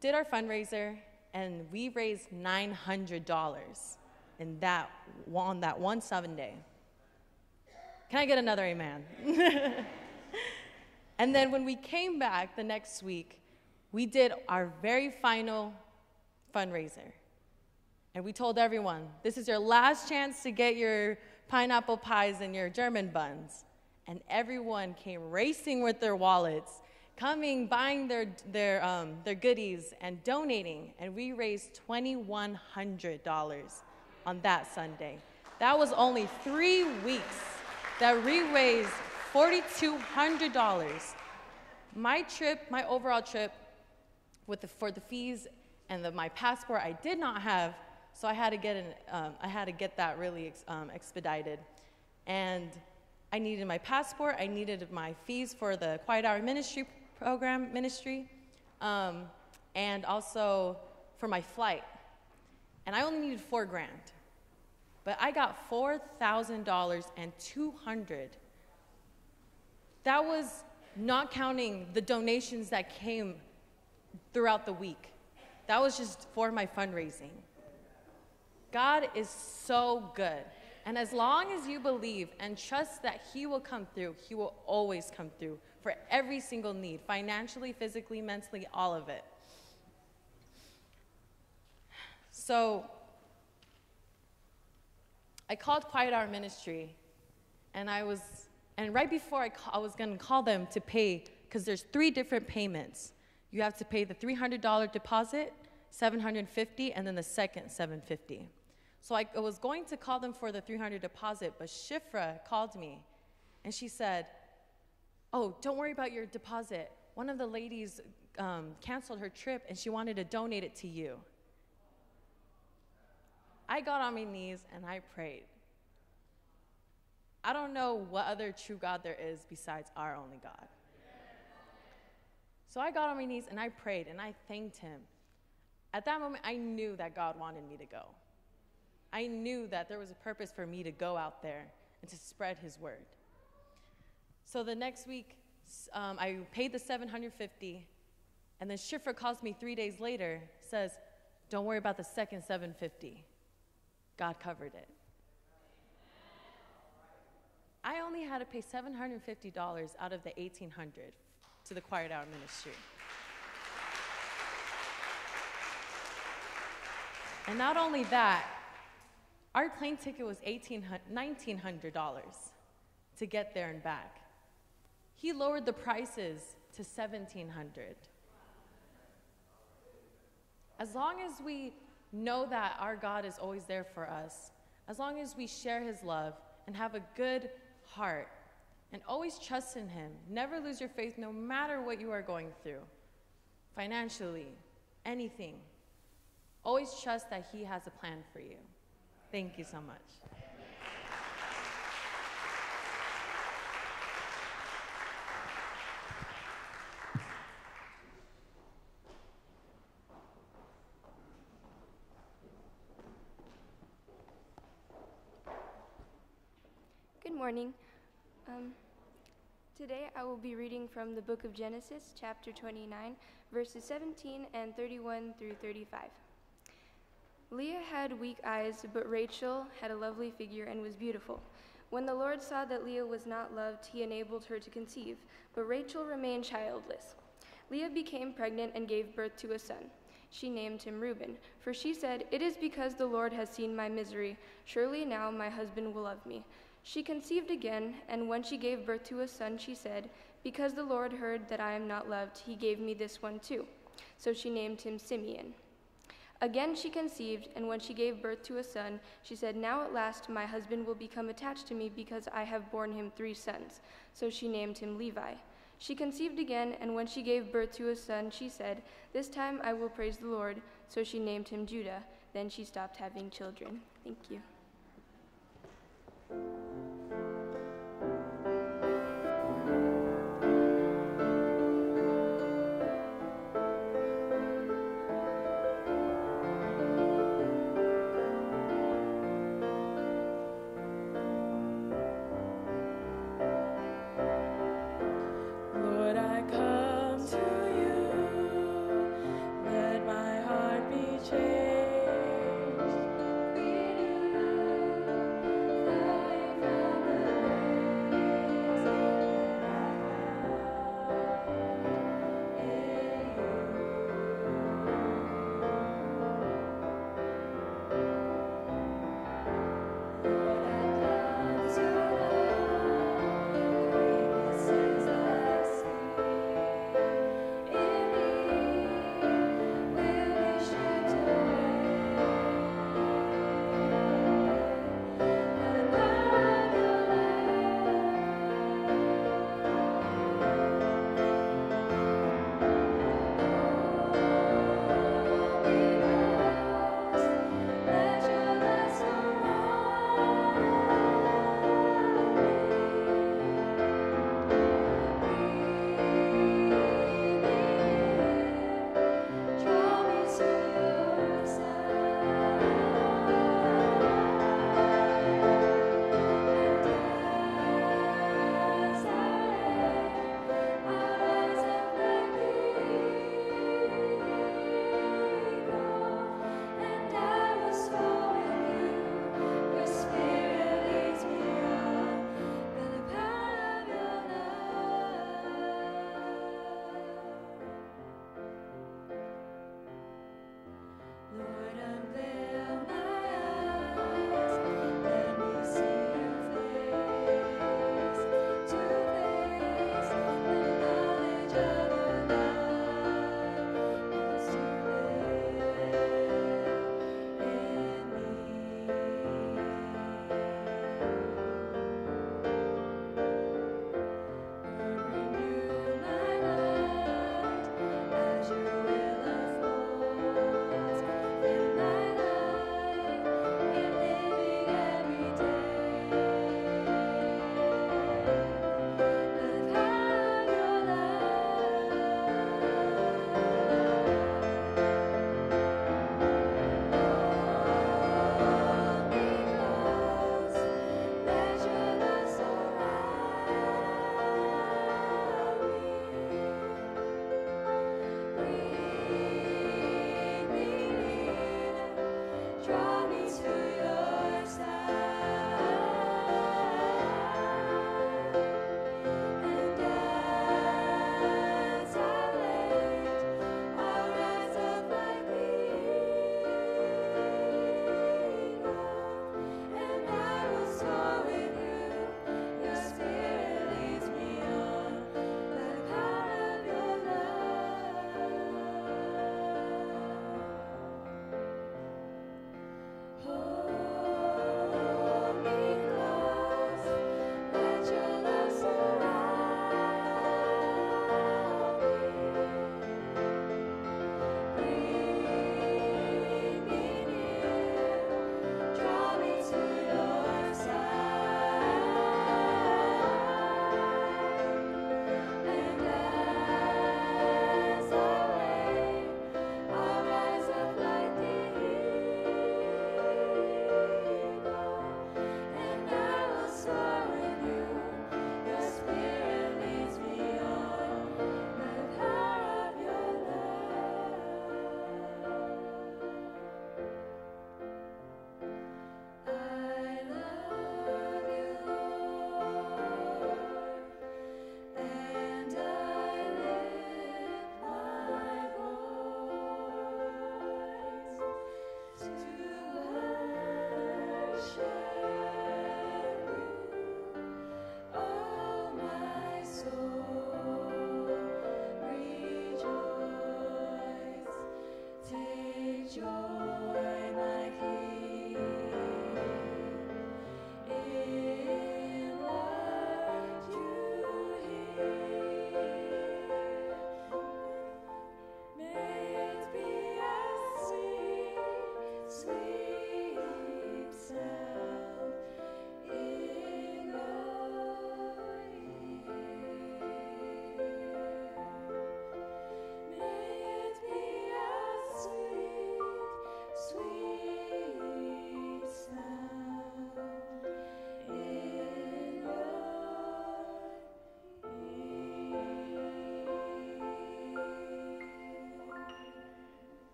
O: did our fundraiser, and we raised $900 in that, on that one Sunday. Can I get another amen? <laughs> And then when we came back the next week, we did our very final fundraiser. And we told everyone, this is your last chance to get your pineapple pies and your German buns. And everyone came racing with their wallets, coming, buying their, their, um, their goodies, and donating. And we raised $2,100 on that Sunday. That was only three weeks that we raised $4,200. My trip, my overall trip, with the, for the fees and the, my passport, I did not have, so I had to get, an, um, I had to get that really ex, um, expedited. And I needed my passport, I needed my fees for the Quiet Hour Ministry program ministry, um, and also for my flight. And I only needed four grand. But I got $4,000 and 200 that was not counting the donations that came throughout the week. That was just for my fundraising. God is so good. And as long as you believe and trust that He will come through, He will always come through for every single need financially, physically, mentally, all of it. So I called Quiet Hour Ministry and I was and right before I, I was going to call them to pay, because there's three different payments. You have to pay the $300 deposit, 750, and then the second 750. So I was going to call them for the 300 deposit, but Shiphrah called me, and she said, "Oh, don't worry about your deposit. One of the ladies um, canceled her trip, and she wanted to donate it to you." I got on my knees and I prayed. I don't know what other true God there is besides our only God. So I got on my knees and I prayed and I thanked him. At that moment, I knew that God wanted me to go. I knew that there was a purpose for me to go out there and to spread his word. So the next week, um, I paid the 750, and then Shiphrah calls me three days later, says, Don't worry about the second 750. God covered it. I only had to pay $750 out of the 1800 to the Quiet Hour Ministry. And not only that, our plane ticket was $1,900 to get there and back. He lowered the prices to 1700 As long as we know that our God is always there for us, as long as we share his love and have a good heart and always trust in Him. Never lose your faith no matter what you are going through financially, anything. Always trust that He has a plan for you. Thank you so much.
P: Good morning. Um, today I will be reading from the book of Genesis, chapter 29, verses 17 and 31 through 35. Leah had weak eyes, but Rachel had a lovely figure and was beautiful. When the Lord saw that Leah was not loved, he enabled her to conceive, but Rachel remained childless. Leah became pregnant and gave birth to a son. She named him Reuben, for she said, It is because the Lord has seen my misery. Surely now my husband will love me. She conceived again, and when she gave birth to a son, she said, Because the Lord heard that I am not loved, he gave me this one too. So she named him Simeon. Again she conceived, and when she gave birth to a son, she said, Now at last my husband will become attached to me because I have borne him three sons. So she named him Levi. She conceived again, and when she gave birth to a son, she said, This time I will praise the Lord. So she named him Judah. Then she stopped having children. Thank you.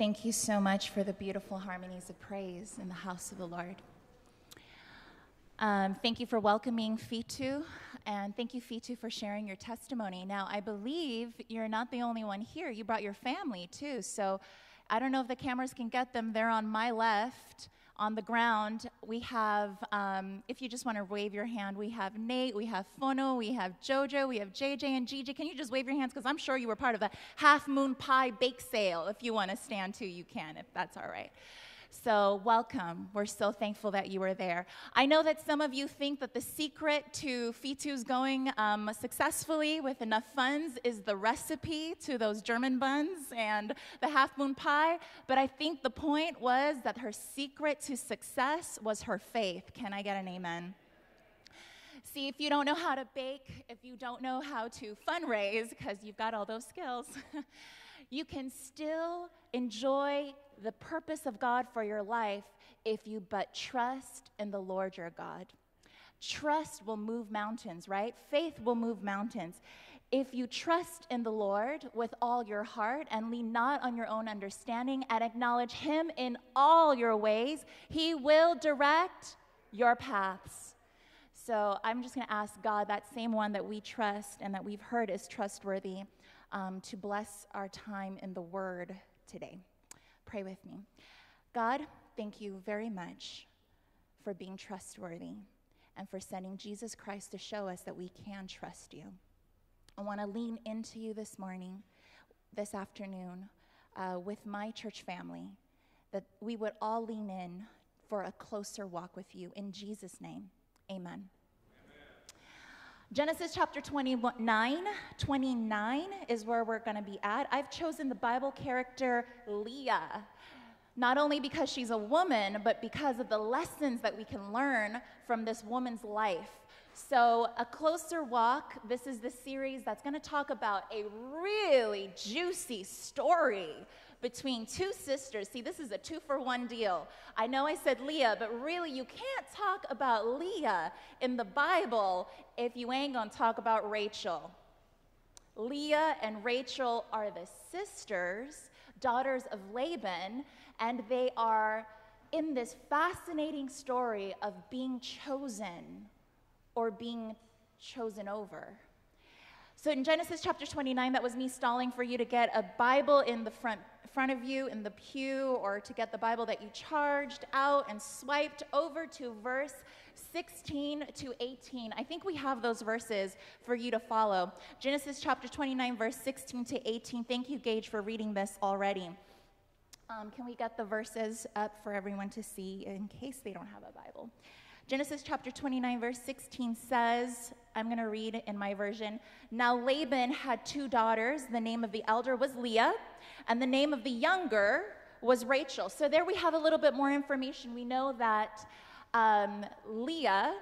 K: Thank you so much for the beautiful harmonies of praise in the house of the Lord. Um, thank you for welcoming Fitu, and thank you, Fitu, for sharing your testimony. Now, I believe you're not the only one here. You brought your family too. So I don't know if the cameras can get them. They're on my left on the ground. We have, um, if you just want to wave your hand, we have Nate, we have Fono, we have Jojo, we have JJ and Gigi. Can you just wave your hands? Because I'm sure you were part of the Half Moon Pie bake sale. If you want to stand too, you can, if that's all right. So, welcome. We're so thankful that you were there. I know that some of you think that the secret to Fitu's going um, successfully with enough funds is the recipe to those German buns and the half moon pie, but I think the point was that her secret to success was her faith. Can I get an amen? See, if you don't know how to bake, if you don't know how to fundraise, because you've got all those skills, <laughs> you can still enjoy the purpose of God for your life if you but trust in the Lord your God. Trust will move mountains, right? Faith will move mountains. If you trust in the Lord with all your heart and lean not on your own understanding and acknowledge Him in all your ways, He will direct your paths. So I'm just going to ask God, that same one that we trust and that we've heard is trustworthy, um, to bless our time in the Word today. Pray with me. God, thank you very much for being trustworthy and for sending Jesus Christ to show us that we can trust you. I want to lean into you this morning, this afternoon, uh, with my church family, that we would all lean in for a closer walk with you. In Jesus' name, amen. Genesis chapter 29, 29 is where we're going to be at. I've chosen the Bible character Leah, not only because she's a woman, but because of the lessons that we can learn from this woman's life. So, a closer walk, this is the series that's going to talk about a really juicy story between two sisters. See, this is a two for one deal. I know I said Leah, but really, you can't talk about Leah in the Bible if you ain't gonna talk about Rachel. Leah and Rachel are the sisters, daughters of Laban, and they are in this fascinating story of being chosen or being chosen over. So in Genesis chapter 29, that was me stalling for you to get a Bible in the front front of you in the pew or to get the Bible that you charged out and swiped over to verse 16 to 18. I think we have those verses for you to follow. Genesis chapter 29, verse 16 to 18. Thank you, Gage, for reading this already. Um, can we get the verses up for everyone to see in case they don't have a Bible? Genesis chapter 29, verse 16 says, I'm going to read in my version. Now Laban had two daughters. The name of the elder was Leah, and the name of the younger was Rachel. So there we have a little bit more information. We know that um, Leah,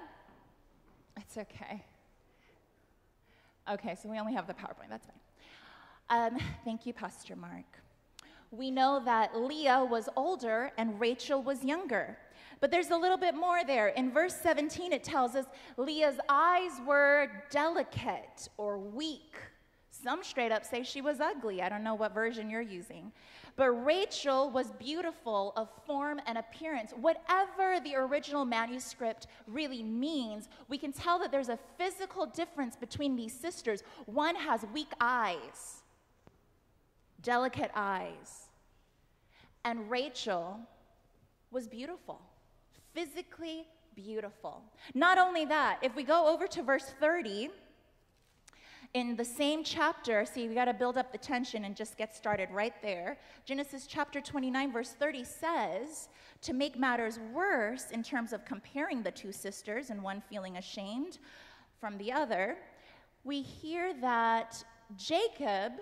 K: it's okay. Okay, so we only have the PowerPoint, that's fine. Um, thank you, Pastor Mark. We know that Leah was older and Rachel was younger. But there's a little bit more there. In verse 17, it tells us Leah's eyes were delicate or weak. Some straight up say she was ugly. I don't know what version you're using. But Rachel was beautiful of form and appearance. Whatever the original manuscript really means, we can tell that there's a physical difference between these sisters. One has weak eyes, delicate eyes, and Rachel was beautiful physically beautiful. Not only that, if we go over to verse 30, in the same chapter, see, we got to build up the tension and just get started right there. Genesis chapter 29, verse 30 says, to make matters worse in terms of comparing the two sisters and one feeling ashamed from the other, we hear that Jacob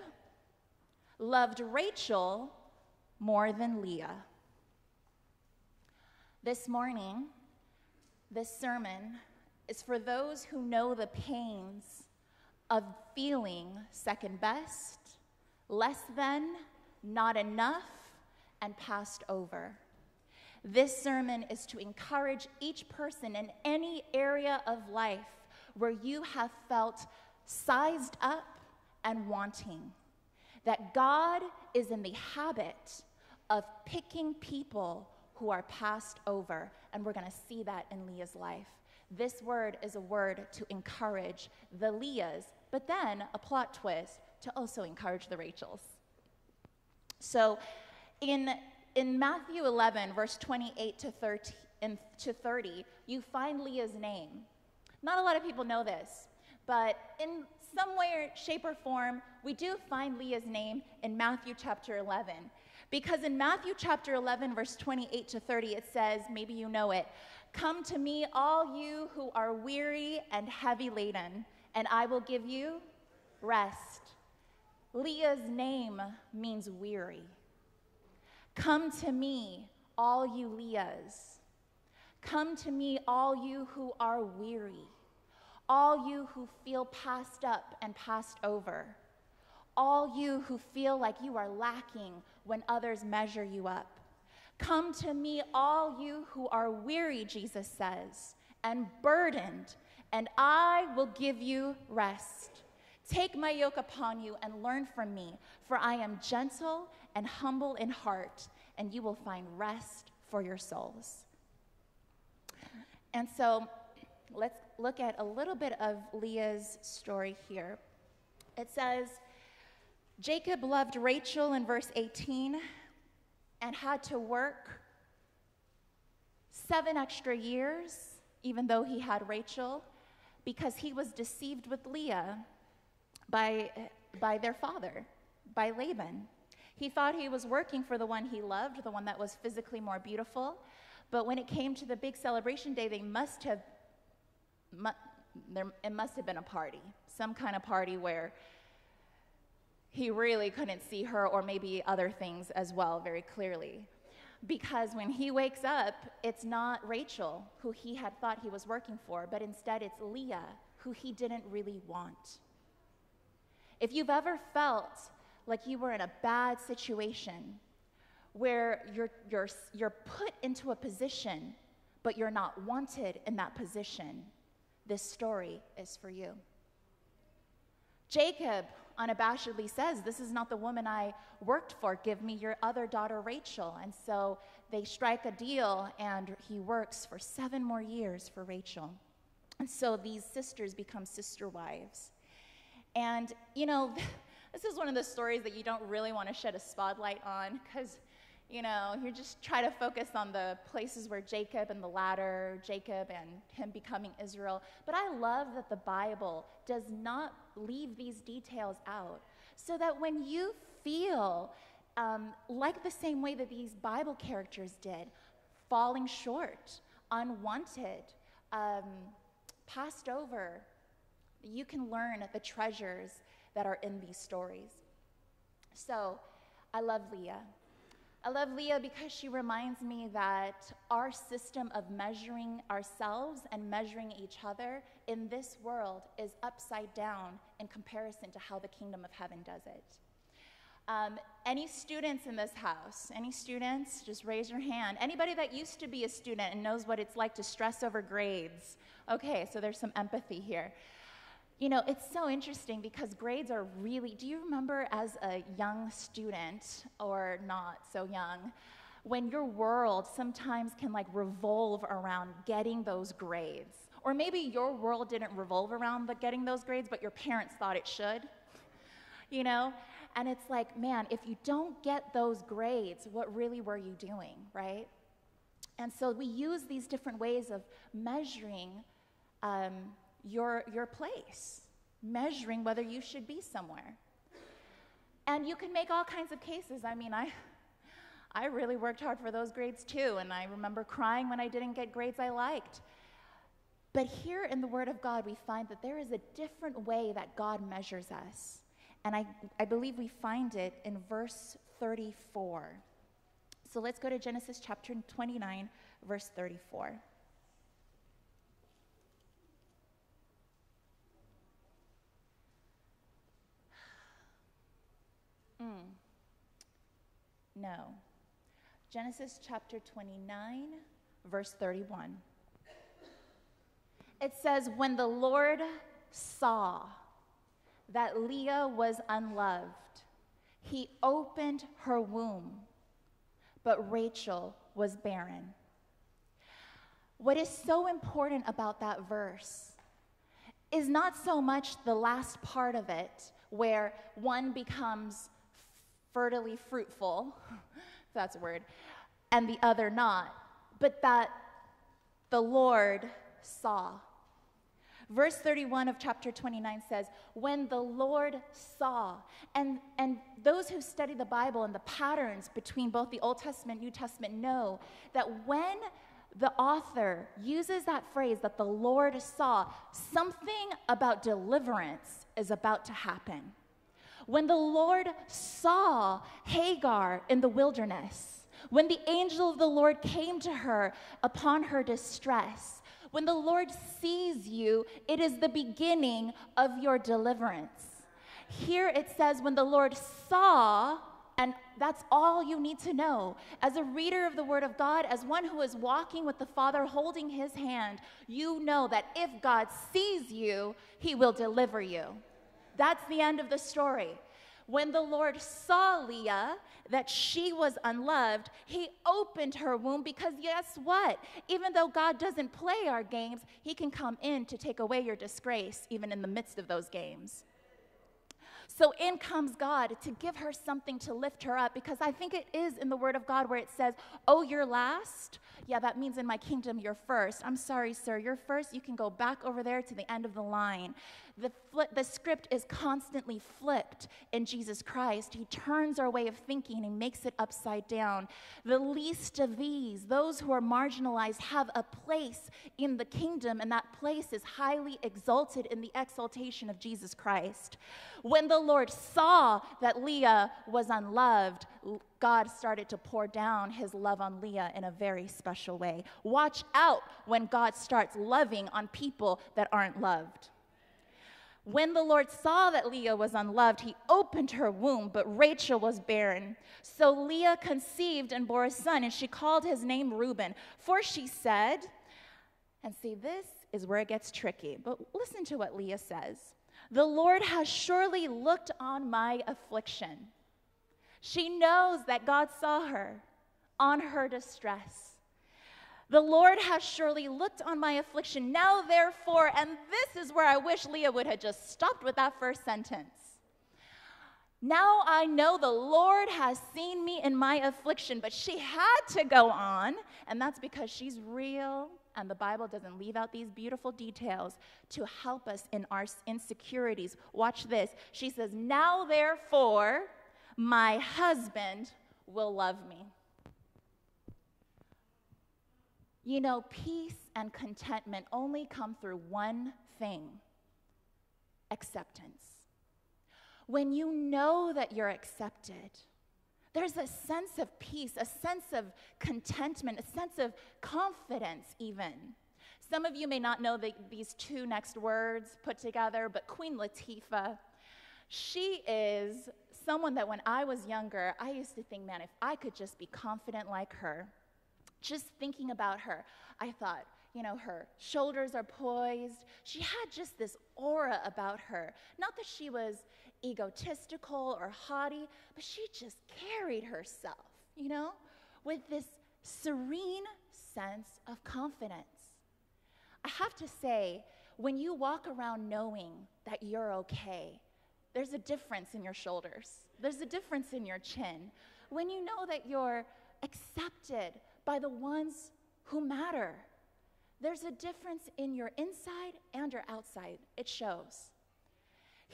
K: loved Rachel more than Leah. This morning, this sermon is for those who know the pains of feeling second best, less than, not enough, and passed over. This sermon is to encourage each person in any area of life where you have felt sized up and wanting, that God is in the habit of picking people who are passed over. And we're going to see that in Leah's life. This word is a word to encourage the Leahs, but then a plot twist to also encourage the Rachels. So in, in Matthew 11, verse 28 to 30, in, to 30, you find Leah's name. Not a lot of people know this, but in some way, shape, or form, we do find Leah's name in Matthew chapter 11. Because in Matthew chapter 11, verse 28 to 30, it says, maybe you know it, Come to me, all you who are weary and heavy laden, and I will give you rest. Leah's name means weary. Come to me, all you Leahs. Come to me, all you who are weary, all you who feel passed up and passed over, all you who feel like you are lacking when others measure you up. Come to me, all you who are weary, Jesus says, and burdened, and I will give you rest. Take my yoke upon you and learn from me, for I am gentle and humble in heart, and you will find rest for your souls. And so let's look at a little bit of Leah's story here. It says, Jacob loved Rachel in verse 18 and had to work seven extra years, even though he had Rachel, because he was deceived with Leah by, by their father, by Laban. He thought he was working for the one he loved, the one that was physically more beautiful. But when it came to the big celebration day, they must have, mu- there, it must have been a party, some kind of party where he really couldn't see her, or maybe other things as well, very clearly. Because when he wakes up, it's not Rachel, who he had thought he was working for, but instead it's Leah, who he didn't really want. If you've ever felt like you were in a bad situation where you're, you're, you're put into a position, but you're not wanted in that position, this story is for you. Jacob unabashedly says, This is not the woman I worked for. Give me your other daughter, Rachel. And so they strike a deal, and he works for seven more years for Rachel. And so these sisters become sister wives. And, you know, <laughs> this is one of the stories that you don't really want to shed a spotlight on because you know, you just try to focus on the places where Jacob and the ladder, Jacob and him becoming Israel. But I love that the Bible does not leave these details out so that when you feel um, like the same way that these Bible characters did, falling short, unwanted, um, passed over, you can learn the treasures that are in these stories. So I love Leah. I love Leah because she reminds me that our system of measuring ourselves and measuring each other in this world is upside down in comparison to how the kingdom of heaven does it. Um, any students in this house? Any students? Just raise your hand. Anybody that used to be a student and knows what it's like to stress over grades? Okay, so there's some empathy here. You know, it's so interesting because grades are really, do you remember as a young student or not so young, when your world sometimes can like revolve around getting those grades? Or maybe your world didn't revolve around the getting those grades, but your parents thought it should. You know? And it's like, man, if you don't get those grades, what really were you doing, right? And so we use these different ways of measuring um, your, your place, measuring whether you should be somewhere. And you can make all kinds of cases. I mean, I, I really worked hard for those grades too, and I remember crying when I didn't get grades I liked. But here in the Word of God, we find that there is a different way that God measures us. And I, I believe we find it in verse 34. So let's go to Genesis chapter 29, verse 34. Mm. No. Genesis chapter 29, verse 31. It says, When the Lord saw that Leah was unloved, he opened her womb. but Rachel was barren. What is so important about that verse is not so much the last part of it, where one becomes fertily fruitful, if <laughs> that's a word, and the other not, but that the Lord saw. Verse 31 of chapter 29 says, When the Lord saw, and, and those who study the Bible and the patterns between both the Old Testament and New Testament know that when the author uses that phrase that the Lord saw, something about deliverance is about to happen. When the Lord saw Hagar in the wilderness, when the angel of the Lord came to her upon her distress, when the Lord sees you, it is the beginning of your deliverance. Here it says, when the Lord saw, and that's all you need to know. As a reader of the Word of God, as one who is walking with the Father holding his hand, you know that if God sees you, he will deliver you. That's the end of the story. When the Lord saw Leah, that she was unloved, he opened her womb because guess what? Even though God doesn't play our games, he can come in to take away your disgrace, even in the midst of those games. So in comes God to give her something to lift her up because I think it is in the Word of God where it says, Oh, you're last? Yeah, that means in my kingdom you're first. I'm sorry, sir, you're first. You can go back over there to the end of the line. The, the script is constantly flipped in Jesus Christ. He turns our way of thinking and makes it upside down. The least of these, those who are marginalized, have a place in the kingdom, and that place is highly exalted in the exaltation of Jesus Christ. When the Lord saw that Leah was unloved, God started to pour down his love on Leah in a very special way. Watch out when God starts loving on people that aren't loved. When the Lord saw that Leah was unloved, he opened her womb, but Rachel was barren. So Leah conceived and bore a son, and she called his name Reuben. For she said, and see, this is where it gets tricky, but listen to what Leah says The Lord has surely looked on my affliction. She knows that God saw her on her distress. The Lord has surely looked on my affliction. Now, therefore, and this is where I wish Leah would have just stopped with that first sentence. Now I know the Lord has seen me in my affliction, but she had to go on, and that's because she's real, and the Bible doesn't leave out these beautiful details to help us in our insecurities. Watch this. She says, Now therefore, my husband will love me. You know, peace and contentment only come through one thing acceptance. When you know that you're accepted, there's a sense of peace, a sense of contentment, a sense of confidence, even. Some of you may not know the, these two next words put together, but Queen Latifah, she is someone that when I was younger, I used to think, man, if I could just be confident like her, just thinking about her, I thought, you know, her shoulders are poised. She had just this aura about her. Not that she was egotistical or haughty, but she just carried herself, you know, with this serene sense of confidence. I have to say, when you walk around knowing that you're okay, there's a difference in your shoulders, there's a difference in your chin. When you know that you're accepted, by the ones who matter. There's a difference in your inside and your outside. It shows.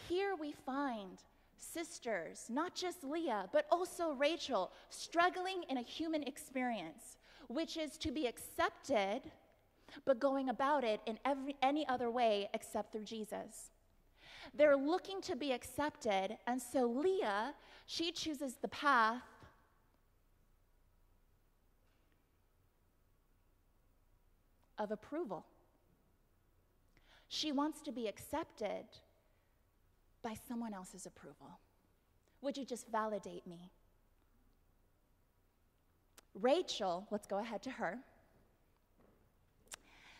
K: Here we find sisters, not just Leah, but also Rachel, struggling in a human experience, which is to be accepted, but going about it in every, any other way except through Jesus. They're looking to be accepted, and so Leah, she chooses the path of approval. She wants to be accepted by someone else's approval. Would you just validate me? Rachel, let's go ahead to her.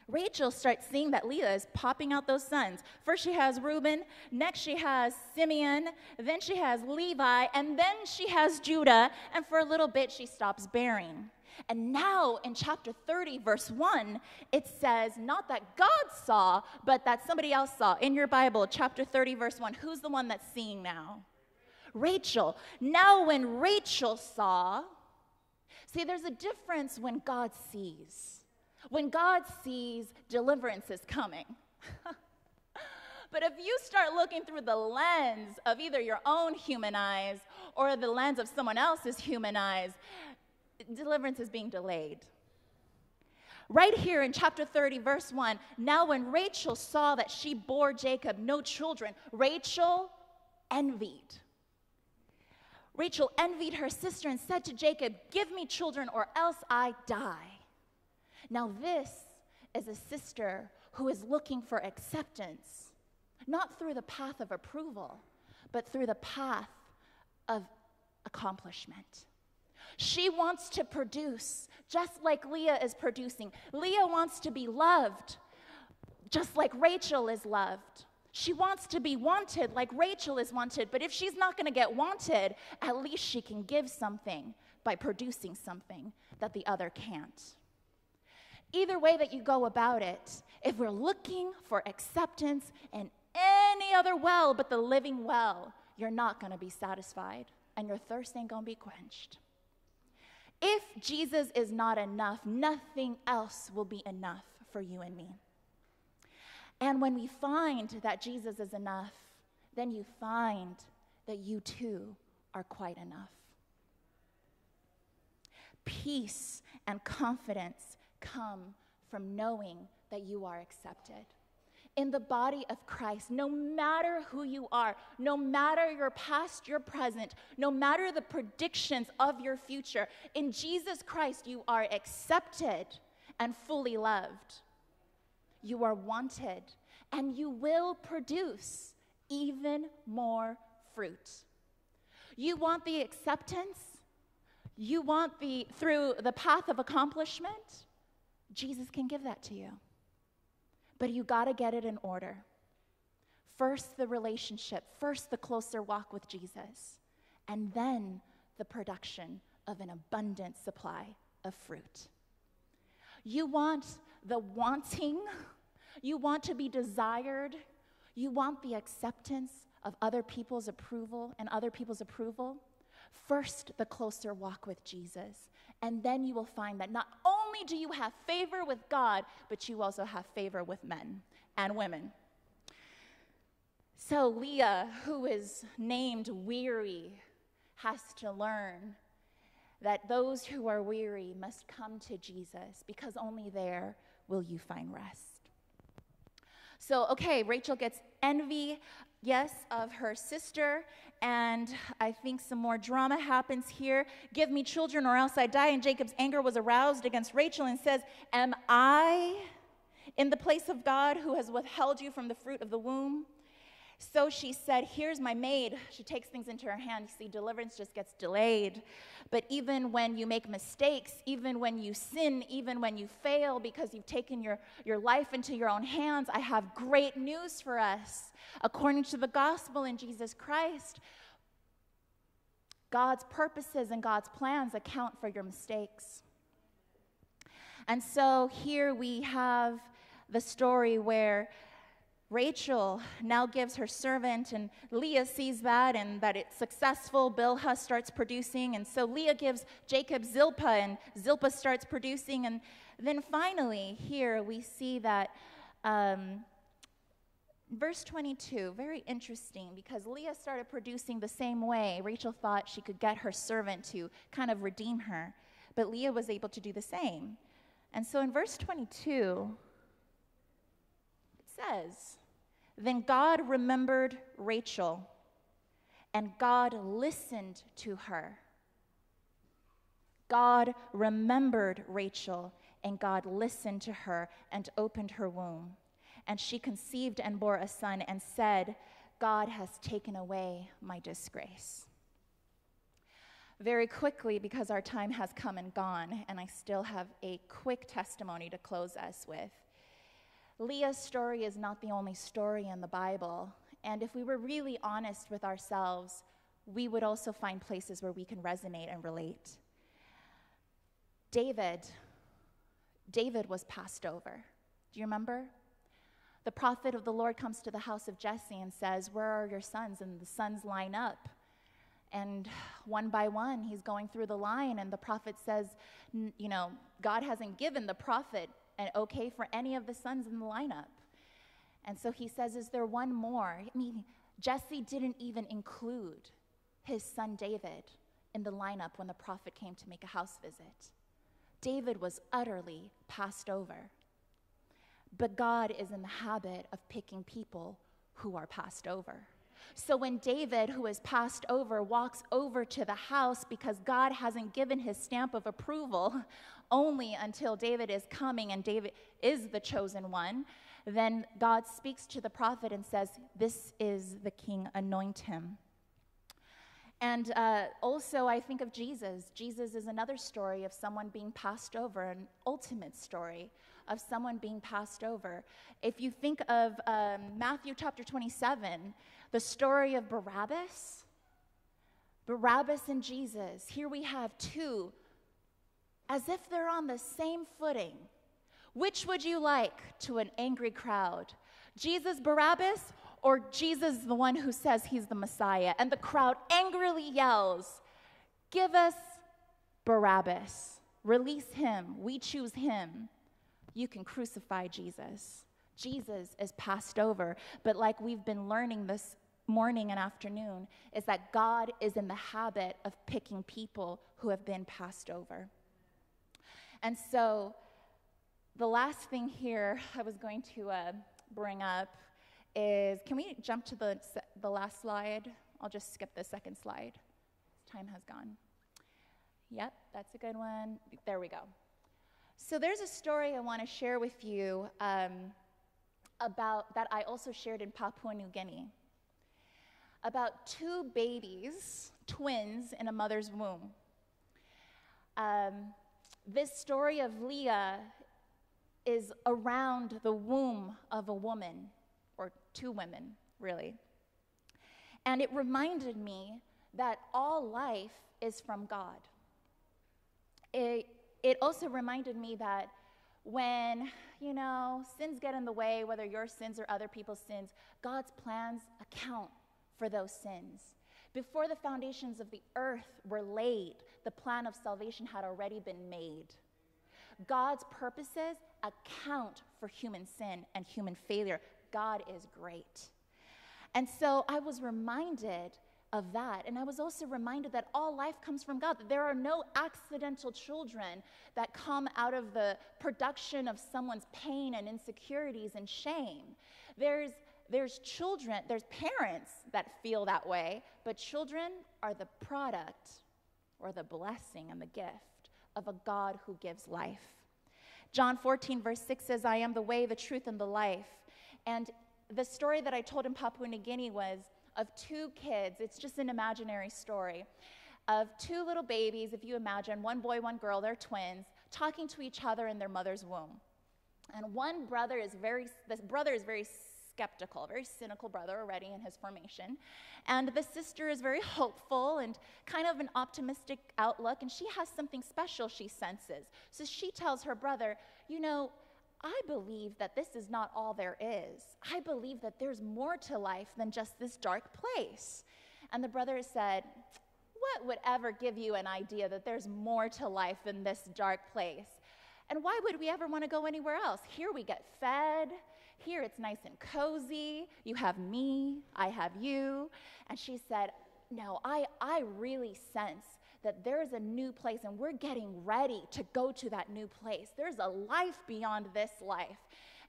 K: Rachel starts seeing that Leah is popping out those sons. First, she has Reuben, next, she has Simeon, then, she has Levi, and then she has Judah, and for a little bit, she stops bearing. And now in chapter 30, verse 1, it says, not that God saw, but that somebody else saw. In your Bible, chapter 30, verse 1, who's the one that's seeing now? Rachel. Now, when Rachel saw, see, there's a difference when God sees. When God sees, deliverance is coming. <laughs> but if you start looking through the lens of either your own human eyes or the lens of someone else's human eyes, deliverance is being delayed. Right here in chapter 30, verse 1 now when Rachel saw that she bore Jacob no children, Rachel envied. Rachel envied her sister and said to Jacob, Give me children or else I die. Now, this is a sister who is looking for acceptance, not through the path of approval, but through the path of accomplishment. She wants to produce, just like Leah is producing. Leah wants to be loved, just like Rachel is loved. She wants to be wanted like Rachel is wanted, but if she's not going to get wanted, at least she can give something by producing something that the other can't. Either way that you go about it, if we're looking for acceptance in any other well but the living well, you're not going to be satisfied and your thirst ain't going to be quenched. If Jesus is not enough, nothing else will be enough for you and me. And when we find that Jesus is enough, then you find that you too are quite enough. Peace and confidence come from knowing that you are accepted. In the body of Christ, no matter who you are, no matter your past, your present, no matter the predictions of your future, in Jesus Christ, you are accepted and fully loved. You are wanted, and you will produce even more fruit. You want the acceptance? You want the through the path of accomplishment? Jesus can give that to you. But you got to get it in order. First, the relationship, first, the closer walk with Jesus, and then the production of an abundant supply of fruit. You want the wanting, you want to be desired, you want the acceptance of other people's approval and other people's approval. First, the closer walk with Jesus, and then you will find that not only do you have favor with God, but you also have favor with men and women. So, Leah, who is named weary, has to learn that those who are weary must come to Jesus because only there will you find rest. So, okay, Rachel gets envy, yes, of her sister, and I think some more drama happens here. Give me children or else I die. And Jacob's anger was aroused against Rachel and says, Am I in the place of God who has withheld you from the fruit of the womb? So she said, Here's my maid. She takes things into her hand. You see, deliverance just gets delayed. But even when you make mistakes, even when you sin, even when you fail because you've taken your, your life into your own hands, I have great news for us. According to the gospel in Jesus Christ, God's purposes and God's plans account for your mistakes. And so here we have the story where Rachel now gives her servant, and Leah sees that and that it's successful. Bilhah starts producing, and so Leah gives Jacob Zilpah, and Zilpah starts producing. And then finally, here we see that um, verse 22, very interesting because Leah started producing the same way. Rachel thought she could get her servant to kind of redeem her, but Leah was able to do the same. And so in verse 22, it says, Then God remembered Rachel, and God listened to her. God remembered Rachel, and God listened to her and opened her womb. And she conceived and bore a son and said, God has taken away my disgrace. Very quickly, because our time has come and gone, and I still have a quick testimony to close us with. Leah's story is not the only story in the Bible. And if we were really honest with ourselves, we would also find places where we can resonate and relate. David, David was passed over. Do you remember? The prophet of the Lord comes to the house of Jesse and says, Where are your sons? And the sons line up. And one by one, he's going through the line, and the prophet says, You know, God hasn't given the prophet an okay for any of the sons in the lineup. And so he says, Is there one more? I mean, Jesse didn't even include his son David in the lineup when the prophet came to make a house visit. David was utterly passed over. But God is in the habit of picking people who are passed over. So when David, who is passed over, walks over to the house because God hasn't given his stamp of approval only until David is coming and David is the chosen one, then God speaks to the prophet and says, This is the king, anoint him. And uh, also, I think of Jesus. Jesus is another story of someone being passed over, an ultimate story of someone being passed over. If you think of um, Matthew chapter 27, the story of Barabbas, Barabbas and Jesus, here we have two, as if they're on the same footing. Which would you like to an angry crowd? Jesus Barabbas or Jesus, the one who says he's the Messiah? And the crowd angrily yells, Give us Barabbas. Release him. We choose him. You can crucify Jesus. Jesus is passed over. But like we've been learning this morning and afternoon, is that God is in the habit of picking people who have been passed over. And so, the last thing here <laughs> I was going to uh, bring up is can we jump to the, the last slide? I'll just skip the second slide. Time has gone. Yep, that's a good one. There we go. So there's a story I want to share with you um, about that I also shared in Papua New Guinea about two babies, twins in a mother's womb. Um, this story of Leah is around the womb of a woman, or two women, really. And it reminded me that all life is from God. It, it also reminded me that when, you know, sins get in the way, whether your sins or other people's sins, God's plans account for those sins. Before the foundations of the earth were laid, the plan of salvation had already been made. God's purposes account for human sin and human failure. God is great. And so I was reminded of that. And I was also reminded that all life comes from God, that there are no accidental children that come out of the production of someone's pain and insecurities and shame. There's there's children, there's parents that feel that way, but children are the product or the blessing and the gift of a God who gives life. John 14, verse 6 says, I am the way, the truth, and the life. And the story that I told in Papua New Guinea was of two kids, it's just an imaginary story, of two little babies, if you imagine, one boy, one girl, they're twins, talking to each other in their mother's womb. And one brother is very, this brother is very skeptical, very cynical brother already in his formation. And the sister is very hopeful and kind of an optimistic outlook, and she has something special she senses. So she tells her brother, You know, I believe that this is not all there is. I believe that there's more to life than just this dark place. And the brother said, What would ever give you an idea that there's more to life than this dark place? And why would we ever want to go anywhere else? Here we get fed, here it's nice and cozy. You have me, I have you. And she said, No, I, I really sense that there's a new place and we're getting ready to go to that new place. There's a life beyond this life.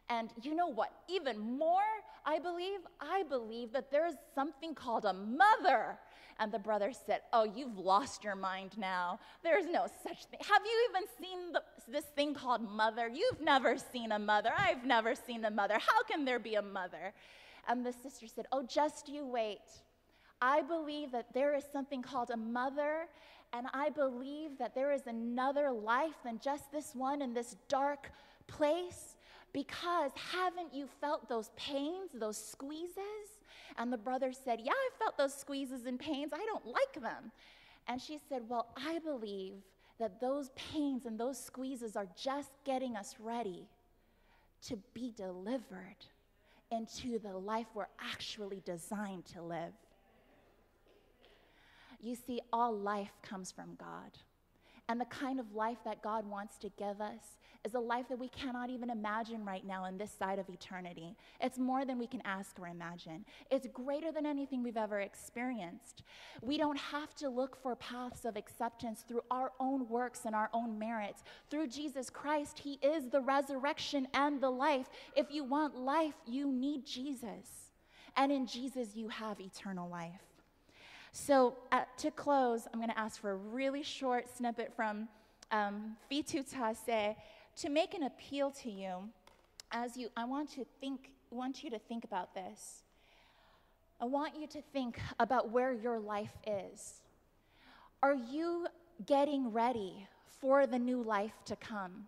K: And you know what? Even more, I believe, I believe that there's something called a mother. And the brother said, Oh, you've lost your mind now. There's no such thing. Have you even seen the, this thing called mother? You've never seen a mother. I've never seen a mother. How can there be a mother? And the sister said, Oh, just you wait. I believe that there is something called a mother, and I believe that there is another life than just this one in this dark place because haven't you felt those pains, those squeezes? And the brother said, Yeah, I felt those squeezes and pains. I don't like them. And she said, Well, I believe that those pains and those squeezes are just getting us ready to be delivered into the life we're actually designed to live. You see, all life comes from God. And the kind of life that God wants to give us is a life that we cannot even imagine right now in this side of eternity. It's more than we can ask or imagine, it's greater than anything we've ever experienced. We don't have to look for paths of acceptance through our own works and our own merits. Through Jesus Christ, He is the resurrection and the life. If you want life, you need Jesus. And in Jesus, you have eternal life. So, uh, to close, I'm going to ask for a really short snippet from um, Fitu Tase to make an appeal to you. As you, I want to think, want you to think about this. I want you to think about where your life is. Are you getting ready for the new life to come?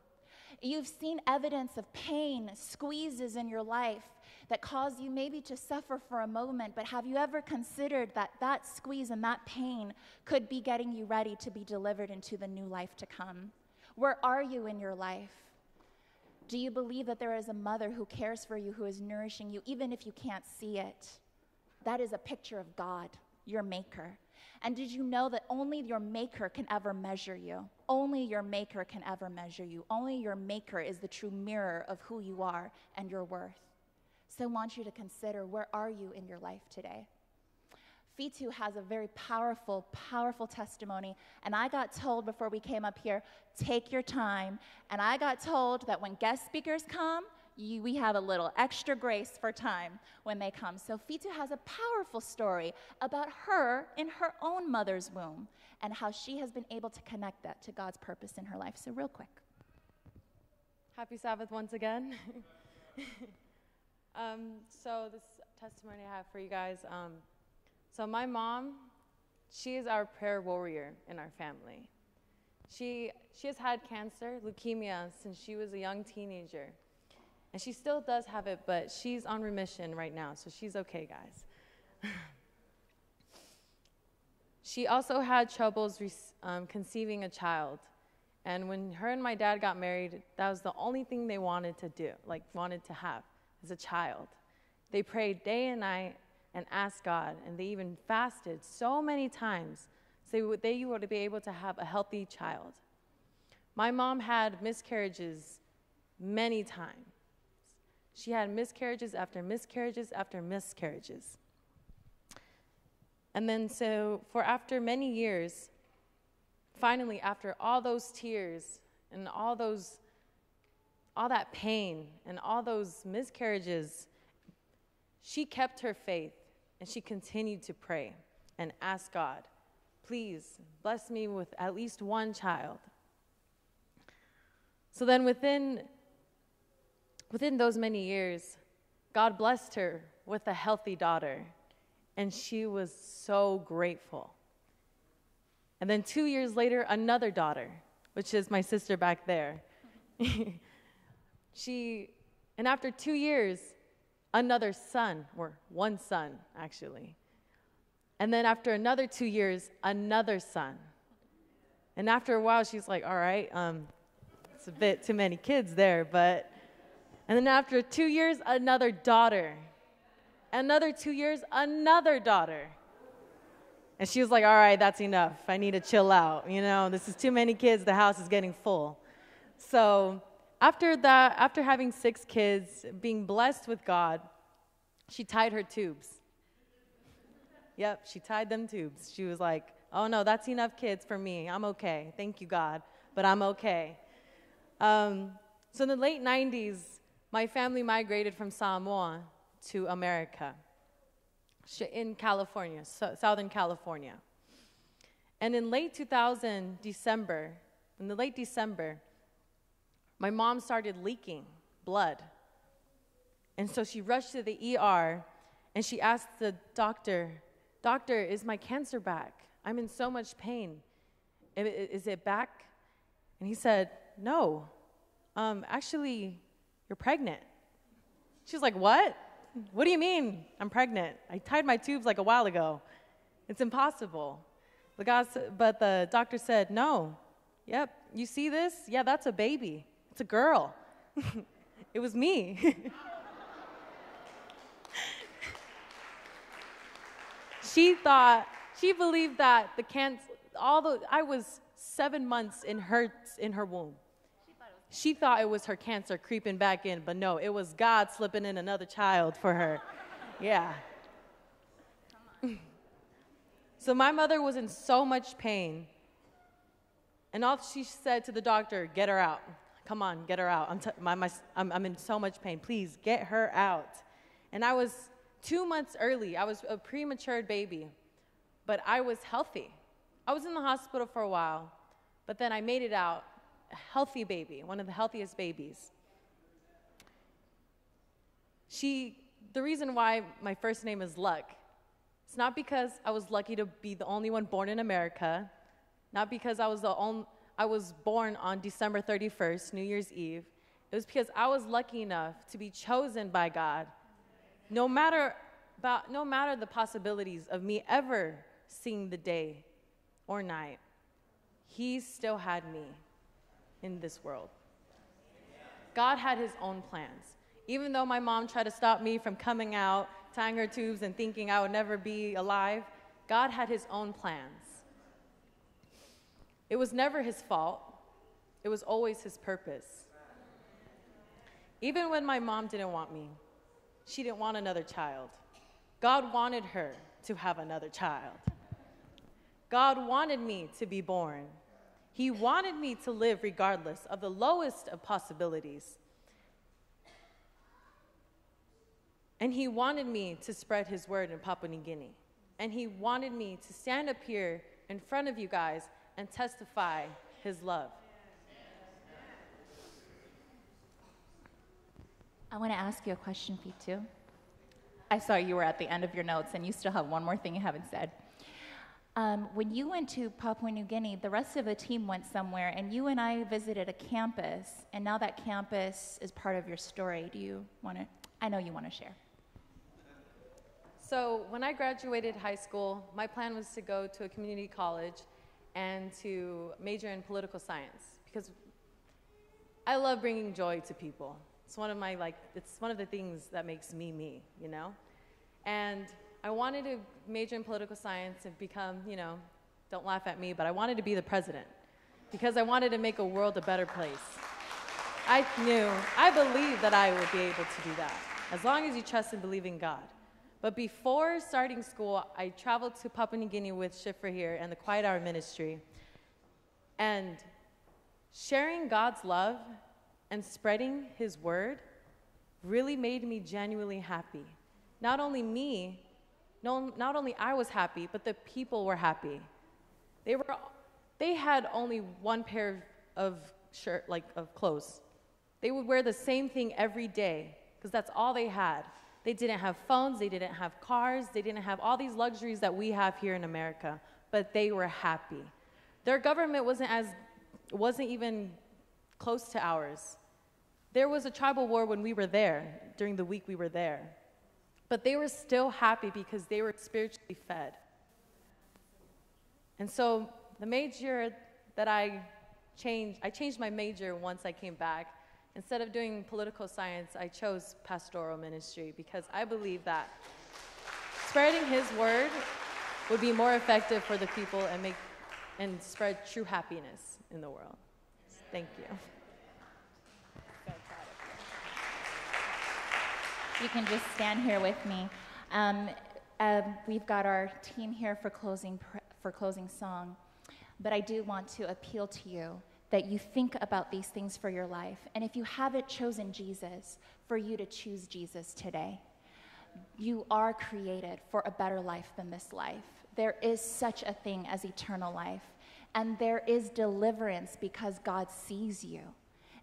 K: You've seen evidence of pain, squeezes in your life that cause you maybe to suffer for a moment, but have you ever considered that that squeeze and that pain could be getting you ready to be delivered into the new life to come? Where are you in your life? Do you believe that there is a mother who cares for you, who is nourishing you, even if you can't see it? That is a picture of God, your maker. And did you know that only your maker can ever measure you? Only your maker can ever measure you. Only your maker is the true mirror of who you are and your worth. So I want you to consider where are you in your life today? Fitu has a very powerful, powerful testimony. And I got told before we came up here, take your time. And I got told that when guest speakers come, you, we have a little extra grace for time when they come. So Fitu has a powerful story about her in her own mother's womb and how she has been able to connect that to God's purpose in her life. So, real quick.
O: Happy Sabbath once again. <laughs> um, so, this testimony I have for you guys. Um, so, my mom, she is our prayer warrior in our family. She, she has had cancer, leukemia, since she was a young teenager. And she still does have it, but she's on remission right now, so she's okay, guys. <laughs> she also had troubles um, conceiving a child. And when her and my dad got married, that was the only thing they wanted to do, like wanted to have as a child. They prayed day and night and asked God, and they even fasted so many times so they would be able to have a healthy child. My mom had miscarriages many times. She had miscarriages after miscarriages after miscarriages. And then, so for after many years, finally, after all those tears and all those, all that pain and all those miscarriages, she kept her faith and she continued to pray and ask God, please bless me with at least one child. So then, within Within those many years, God blessed her with a healthy daughter, and she was so grateful. And then two years later, another daughter, which is my sister back there. <laughs> she, and after two years, another son, or one son, actually. And then after another two years, another son. And after a while, she's like, all right, um, it's a bit too many kids there, but and then after two years, another daughter. Another two years, another daughter. And she was like, All right, that's enough. I need to chill out. You know, this is too many kids. The house is getting full. So after that, after having six kids, being blessed with God, she tied her tubes. Yep, she tied them tubes. She was like, Oh no, that's enough kids for me. I'm okay. Thank you, God, but I'm okay. Um, so in the late 90s, my family migrated from Samoa to America, in California, Southern California. And in late 2000, December, in the late December, my mom started leaking blood. And so she rushed to the ER and she asked the doctor, Doctor, is my cancer back? I'm in so much pain. Is it back? And he said, No. Um, actually, You're pregnant. She's like, What? What do you mean I'm pregnant? I tied my tubes like a while ago. It's impossible. But the doctor said, No. Yep, you see this? Yeah, that's a baby. It's a girl. <laughs> it was me. <laughs> she thought, she believed that the cancer, all the, I was seven months in her, in her womb. She thought it was her cancer creeping back in, but no, it was God slipping in another child for her. Yeah. <laughs> so my mother was in so much pain. And all she said to the doctor, get her out. Come on, get her out. I'm, t- my, my, I'm, I'm in so much pain. Please get her out. And I was two months early. I was a premature baby, but I was healthy. I was in the hospital for a while, but then I made it out a healthy baby, one of the healthiest babies. She, the reason why my first name is Luck, it's not because I was lucky to be the only one born in America, not because I was the only, I was born on December 31st, New Year's Eve. It was because I was lucky enough to be chosen by God. No matter about no matter the possibilities of me ever seeing the day or night, he still had me in this world. God had his own plans. Even though my mom tried to stop me from coming out, tying her tubes, and thinking I would never be alive, God had his own plans. It was never his fault, it was always his purpose. Even when my mom didn't want me, she didn't want another child. God wanted her to have another child. God wanted me to be born. He wanted me to live regardless of the lowest of possibilities. And He wanted me to spread His word in Papua New Guinea. And He wanted me to stand up here in front of you guys and testify His love.
K: I want to ask you a question, Fitu. I saw you were at the end of your notes and you still have one more thing you haven't said. Um, when you went to Papua New Guinea, the rest of the team went somewhere, and you and I visited a campus, and now that campus is part of your story. Do you want to? I know you want to share.
O: So, when I graduated high school, my plan was to go to a community college and to major in political science because I love bringing joy to people. It's one of my like it's one of the things that makes me me, you know? And I wanted to major in political science and become, you know, don't laugh at me, but I wanted to be the president because I wanted to make a world a better place. I knew, I believed that I would be able to do that as long as you trust and believe in God. But before starting school, I traveled to Papua New Guinea with Shiphrah here and the Quiet Hour Ministry. And sharing God's love and spreading His word really made me genuinely happy. Not only me, no, not only I was happy, but the people were happy. They were, they had only one pair of shirt, like of clothes. They would wear the same thing every day because that's all they had. They didn't have phones, they didn't have cars, they didn't have all these luxuries that we have here in America, but they were happy. Their government wasn't as wasn't even close to ours. There was a tribal war when we were there, during the week we were there. But they were still happy because they were spiritually fed. And so the major that I changed, I changed my major once I came back. Instead of doing political science, I chose pastoral ministry because I believe that spreading his word would be more effective for the people and make and spread true happiness in the world. Thank you.
K: You can just stand here with me. Um, um, we've got our team here for closing, for closing song, but I do want to appeal to you that you think about these things for your life. And if you haven't chosen Jesus, for you to choose Jesus today. You are created for a better life than this life. There is such a thing as eternal life. And there is deliverance because God sees you.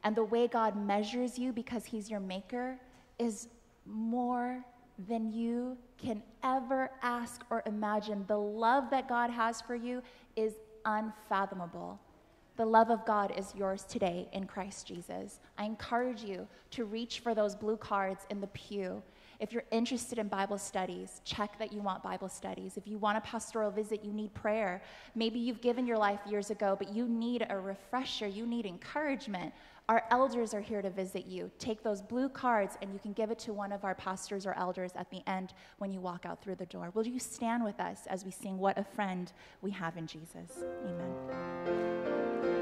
K: And the way God measures you because He's your maker is more than you can ever ask or imagine. The love that God has for you is unfathomable.
A: The love of God is yours today in Christ Jesus. I encourage you to reach for those blue cards in the pew. If you're interested in Bible studies, check that you want Bible studies. If you want a pastoral visit, you need prayer. Maybe you've given your life years ago, but you need a refresher, you need encouragement. Our elders are here to visit you. Take those blue cards and you can give it to one of our pastors or elders at the end when you walk out through the door. Will you stand with us as we sing What a Friend We Have in Jesus? Amen.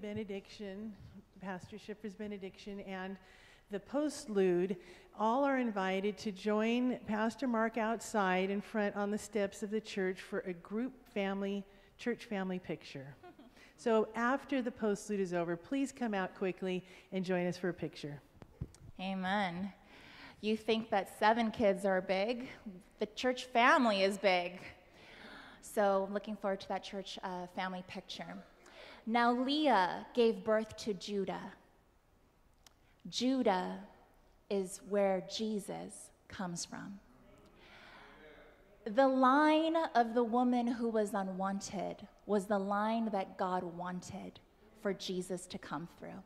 C: Benediction, Pastor Shiphrah's benediction, and the postlude, all are invited to join Pastor Mark outside in front on the steps of the church for a group family, church family picture. <laughs> so after the postlude is over, please come out quickly and join us for a picture.
A: Amen. You think that seven kids are big, the church family is big. So, I'm looking forward to that church uh, family picture. Now, Leah gave birth to Judah. Judah is where Jesus comes from. The line of the woman who was unwanted was the line that God wanted for Jesus to come through.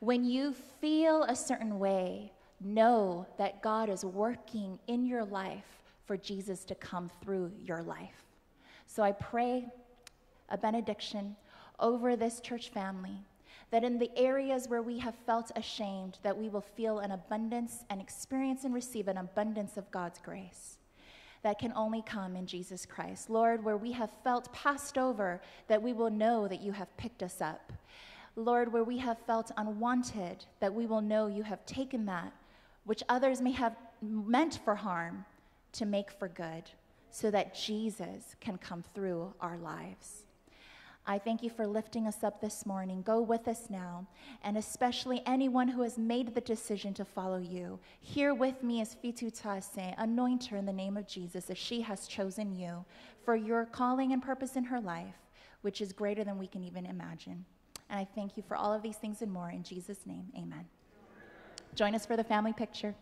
A: When you feel a certain way, know that God is working in your life for Jesus to come through your life. So I pray a benediction over this church family that in the areas where we have felt ashamed that we will feel an abundance and experience and receive an abundance of God's grace that can only come in Jesus Christ. Lord, where we have felt passed over that we will know that you have picked us up. Lord, where we have felt unwanted that we will know you have taken that which others may have meant for harm to make for good so that Jesus can come through our lives.
K: I thank you for lifting us up this morning. Go with us now, and especially anyone who has made the decision to follow you. Here with me is Fitu Tase. Anoint her in the name of Jesus as she has chosen you for your calling and purpose in her life, which is greater than we can even imagine. And I thank you for all of these things and more. In Jesus' name, amen. Join us for the family picture.